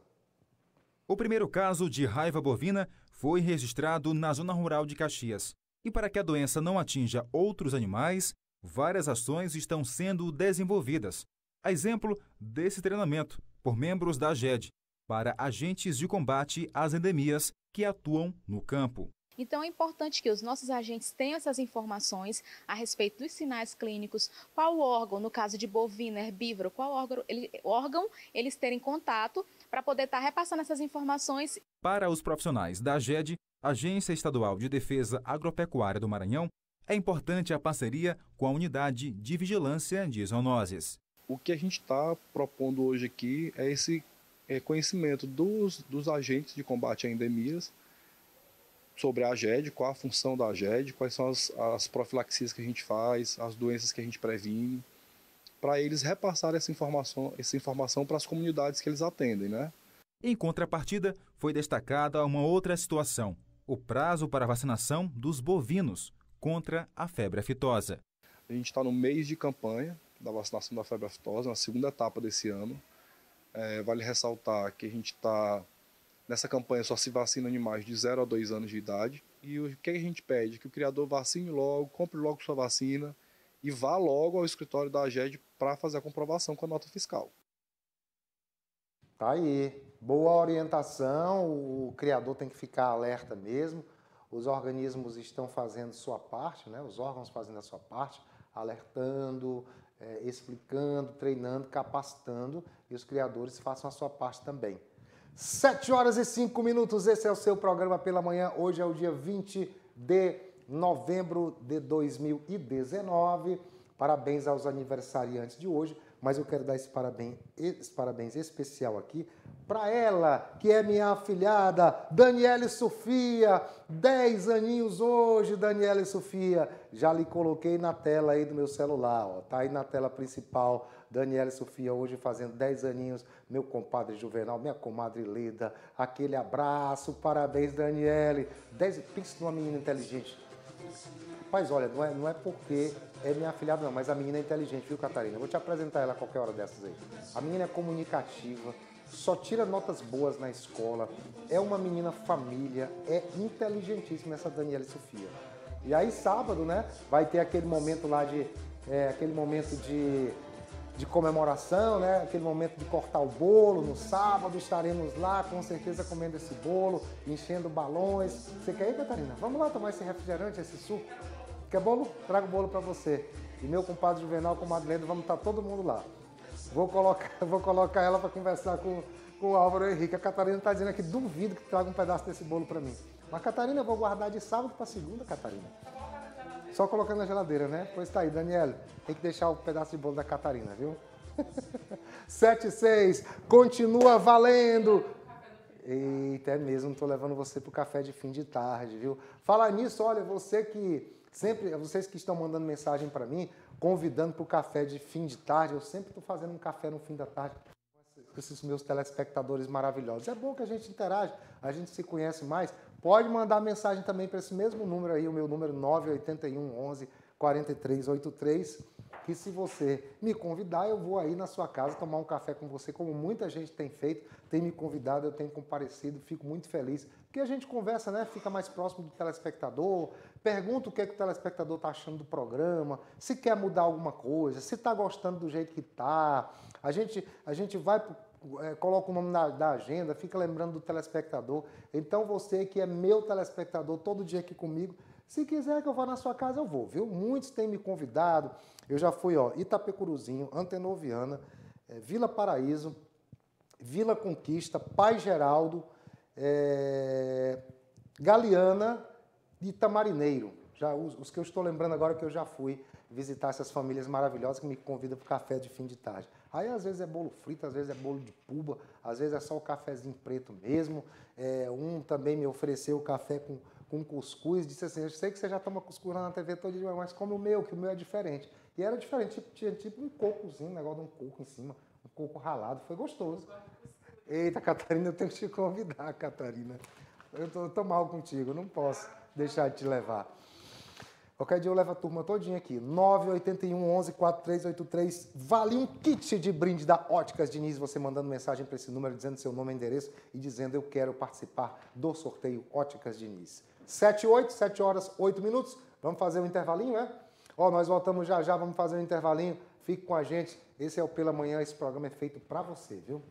O primeiro caso de raiva bovina foi registrado na zona rural de Caxias. E para que a doença não atinja outros animais, várias ações estão sendo desenvolvidas. A exemplo desse treinamento por membros da AGED, para agentes de combate às endemias que atuam no campo. Então é importante que os nossos agentes tenham essas informações a respeito dos sinais clínicos, qual órgão, no caso de bovino, herbívoro, qual órgão, ele, órgão eles terem contato para poder estar tá repassando essas informações. Para os profissionais da AGED, Agência Estadual de Defesa Agropecuária do Maranhão, é importante a parceria com a Unidade de Vigilância de Zoonoses. O que a gente está propondo hoje aqui é esse é, conhecimento dos, dos agentes de combate a endemias sobre a GED, qual a função da GED, quais são as, as profilaxias que a gente faz, as doenças que a gente previne, para eles repassarem essa informação, essa informação para as comunidades que eles atendem, né? Em contrapartida, foi destacada uma outra situação: o prazo para a vacinação dos bovinos contra a febre aftosa. A gente está no mês de campanha da vacinação da febre aftosa, na segunda etapa desse ano. É, vale ressaltar que a gente está nessa campanha só se vacina animais de 0 a 2 anos de idade. E o que a gente pede? Que o criador vacine logo, compre logo sua vacina e vá logo ao escritório da AGED para fazer a comprovação com a nota fiscal. Tá aí. Boa orientação, o criador tem que ficar alerta mesmo. Os organismos estão fazendo sua parte, né? os órgãos fazendo a sua parte, alertando, é, explicando, treinando, capacitando e os criadores façam a sua parte também. 7 horas e 5 minutos, esse é o seu programa pela manhã. Hoje é o dia 20 de novembro de 2019. Parabéns aos aniversariantes de hoje mas eu quero dar esse parabéns, esse parabéns especial aqui para ela, que é minha afilhada, Daniela Sofia, 10 aninhos hoje, Daniela Sofia. Já lhe coloquei na tela aí do meu celular, ó, tá aí na tela principal, Daniela Sofia hoje fazendo 10 aninhos, meu compadre Juvenal, minha comadre Leda, aquele abraço, parabéns Daniele. 10, pensa numa menina inteligente. Rapaz, olha, não é, não é porque é minha afilhada não, mas a menina é inteligente, viu, Catarina? Vou te apresentar ela a qualquer hora dessas aí. A menina é comunicativa, só tira notas boas na escola, é uma menina família, é inteligentíssima essa Daniela Sofia. E aí sábado, né, vai ter aquele momento lá de, é, aquele momento de, de comemoração, né, aquele momento de cortar o bolo, no sábado estaremos lá com certeza comendo esse bolo, enchendo balões. Você quer ir, Catarina? Vamos lá tomar esse refrigerante, esse suco? Quer bolo? Trago bolo para você. E meu compadre Juvenal com Madeleine, vamos estar tá todo mundo lá. Vou colocar, vou colocar ela para conversar com, com o Álvaro Henrique. A Catarina está dizendo aqui, duvido que traga um pedaço desse bolo para mim. Mas, Catarina, eu vou guardar de sábado para segunda, Catarina. Só colocando na geladeira, né? Pois tá aí, Daniela. Tem que deixar o pedaço de bolo da Catarina, viu? 7-6, continua valendo. Eita, é mesmo, estou levando você para o café de fim de tarde, viu? Falar nisso, olha, você que Sempre, vocês que estão mandando mensagem para mim, convidando para o café de fim de tarde, eu sempre estou fazendo um café no fim da tarde com esses meus telespectadores maravilhosos. É bom que a gente interage, a gente se conhece mais. Pode mandar mensagem também para esse mesmo número aí, o meu número 981 11 4383, que se você me convidar, eu vou aí na sua casa tomar um café com você, como muita gente tem feito, tem me convidado, eu tenho comparecido, fico muito feliz, porque a gente conversa, né, fica mais próximo do telespectador, pergunta o que, é que o telespectador está achando do programa, se quer mudar alguma coisa, se está gostando do jeito que está, a gente, a gente vai é, coloca o nome na, da agenda, fica lembrando do telespectador. Então você que é meu telespectador todo dia aqui comigo, se quiser que eu vá na sua casa, eu vou, viu? Muitos têm me convidado. Eu já fui, ó, Itapecuruzinho, Antenoviana, é, Vila Paraíso, Vila Conquista, Pai Geraldo, é, Galeana e Tamarineiro. Já, os, os, que eu estou lembrando agora que eu já fui visitar essas famílias maravilhosas que me convidam para o café de fim de tarde. Aí às vezes é bolo frito, às vezes é bolo de puba, às vezes é só o cafezinho preto mesmo. É, um também me ofereceu o café com com cuscuz, disse assim, eu sei que você já toma cuscuz na TV todo dia, mas come o meu, que o meu é diferente. E era diferente, tipo, tinha tipo um cocozinho, um negócio de um coco em cima, um coco ralado, foi gostoso. Eita, Catarina, eu tenho que te convidar, Catarina. Eu tô, tô mal contigo, não posso deixar de te levar. Qualquer dia eu levo a turma todinha aqui. 981 11 4383. Vale um kit de brinde da Óticas Diniz. Você mandando mensagem para esse número, dizendo seu nome e endereço e dizendo eu quero participar do sorteio Óticas Diniz. 7 8, 7 horas, 8 minutos. Vamos fazer um intervalinho, é? Ó, nós voltamos já já, vamos fazer um intervalinho. Fique com a gente. Esse é o Pela Manhã, esse programa é feito para você, viu?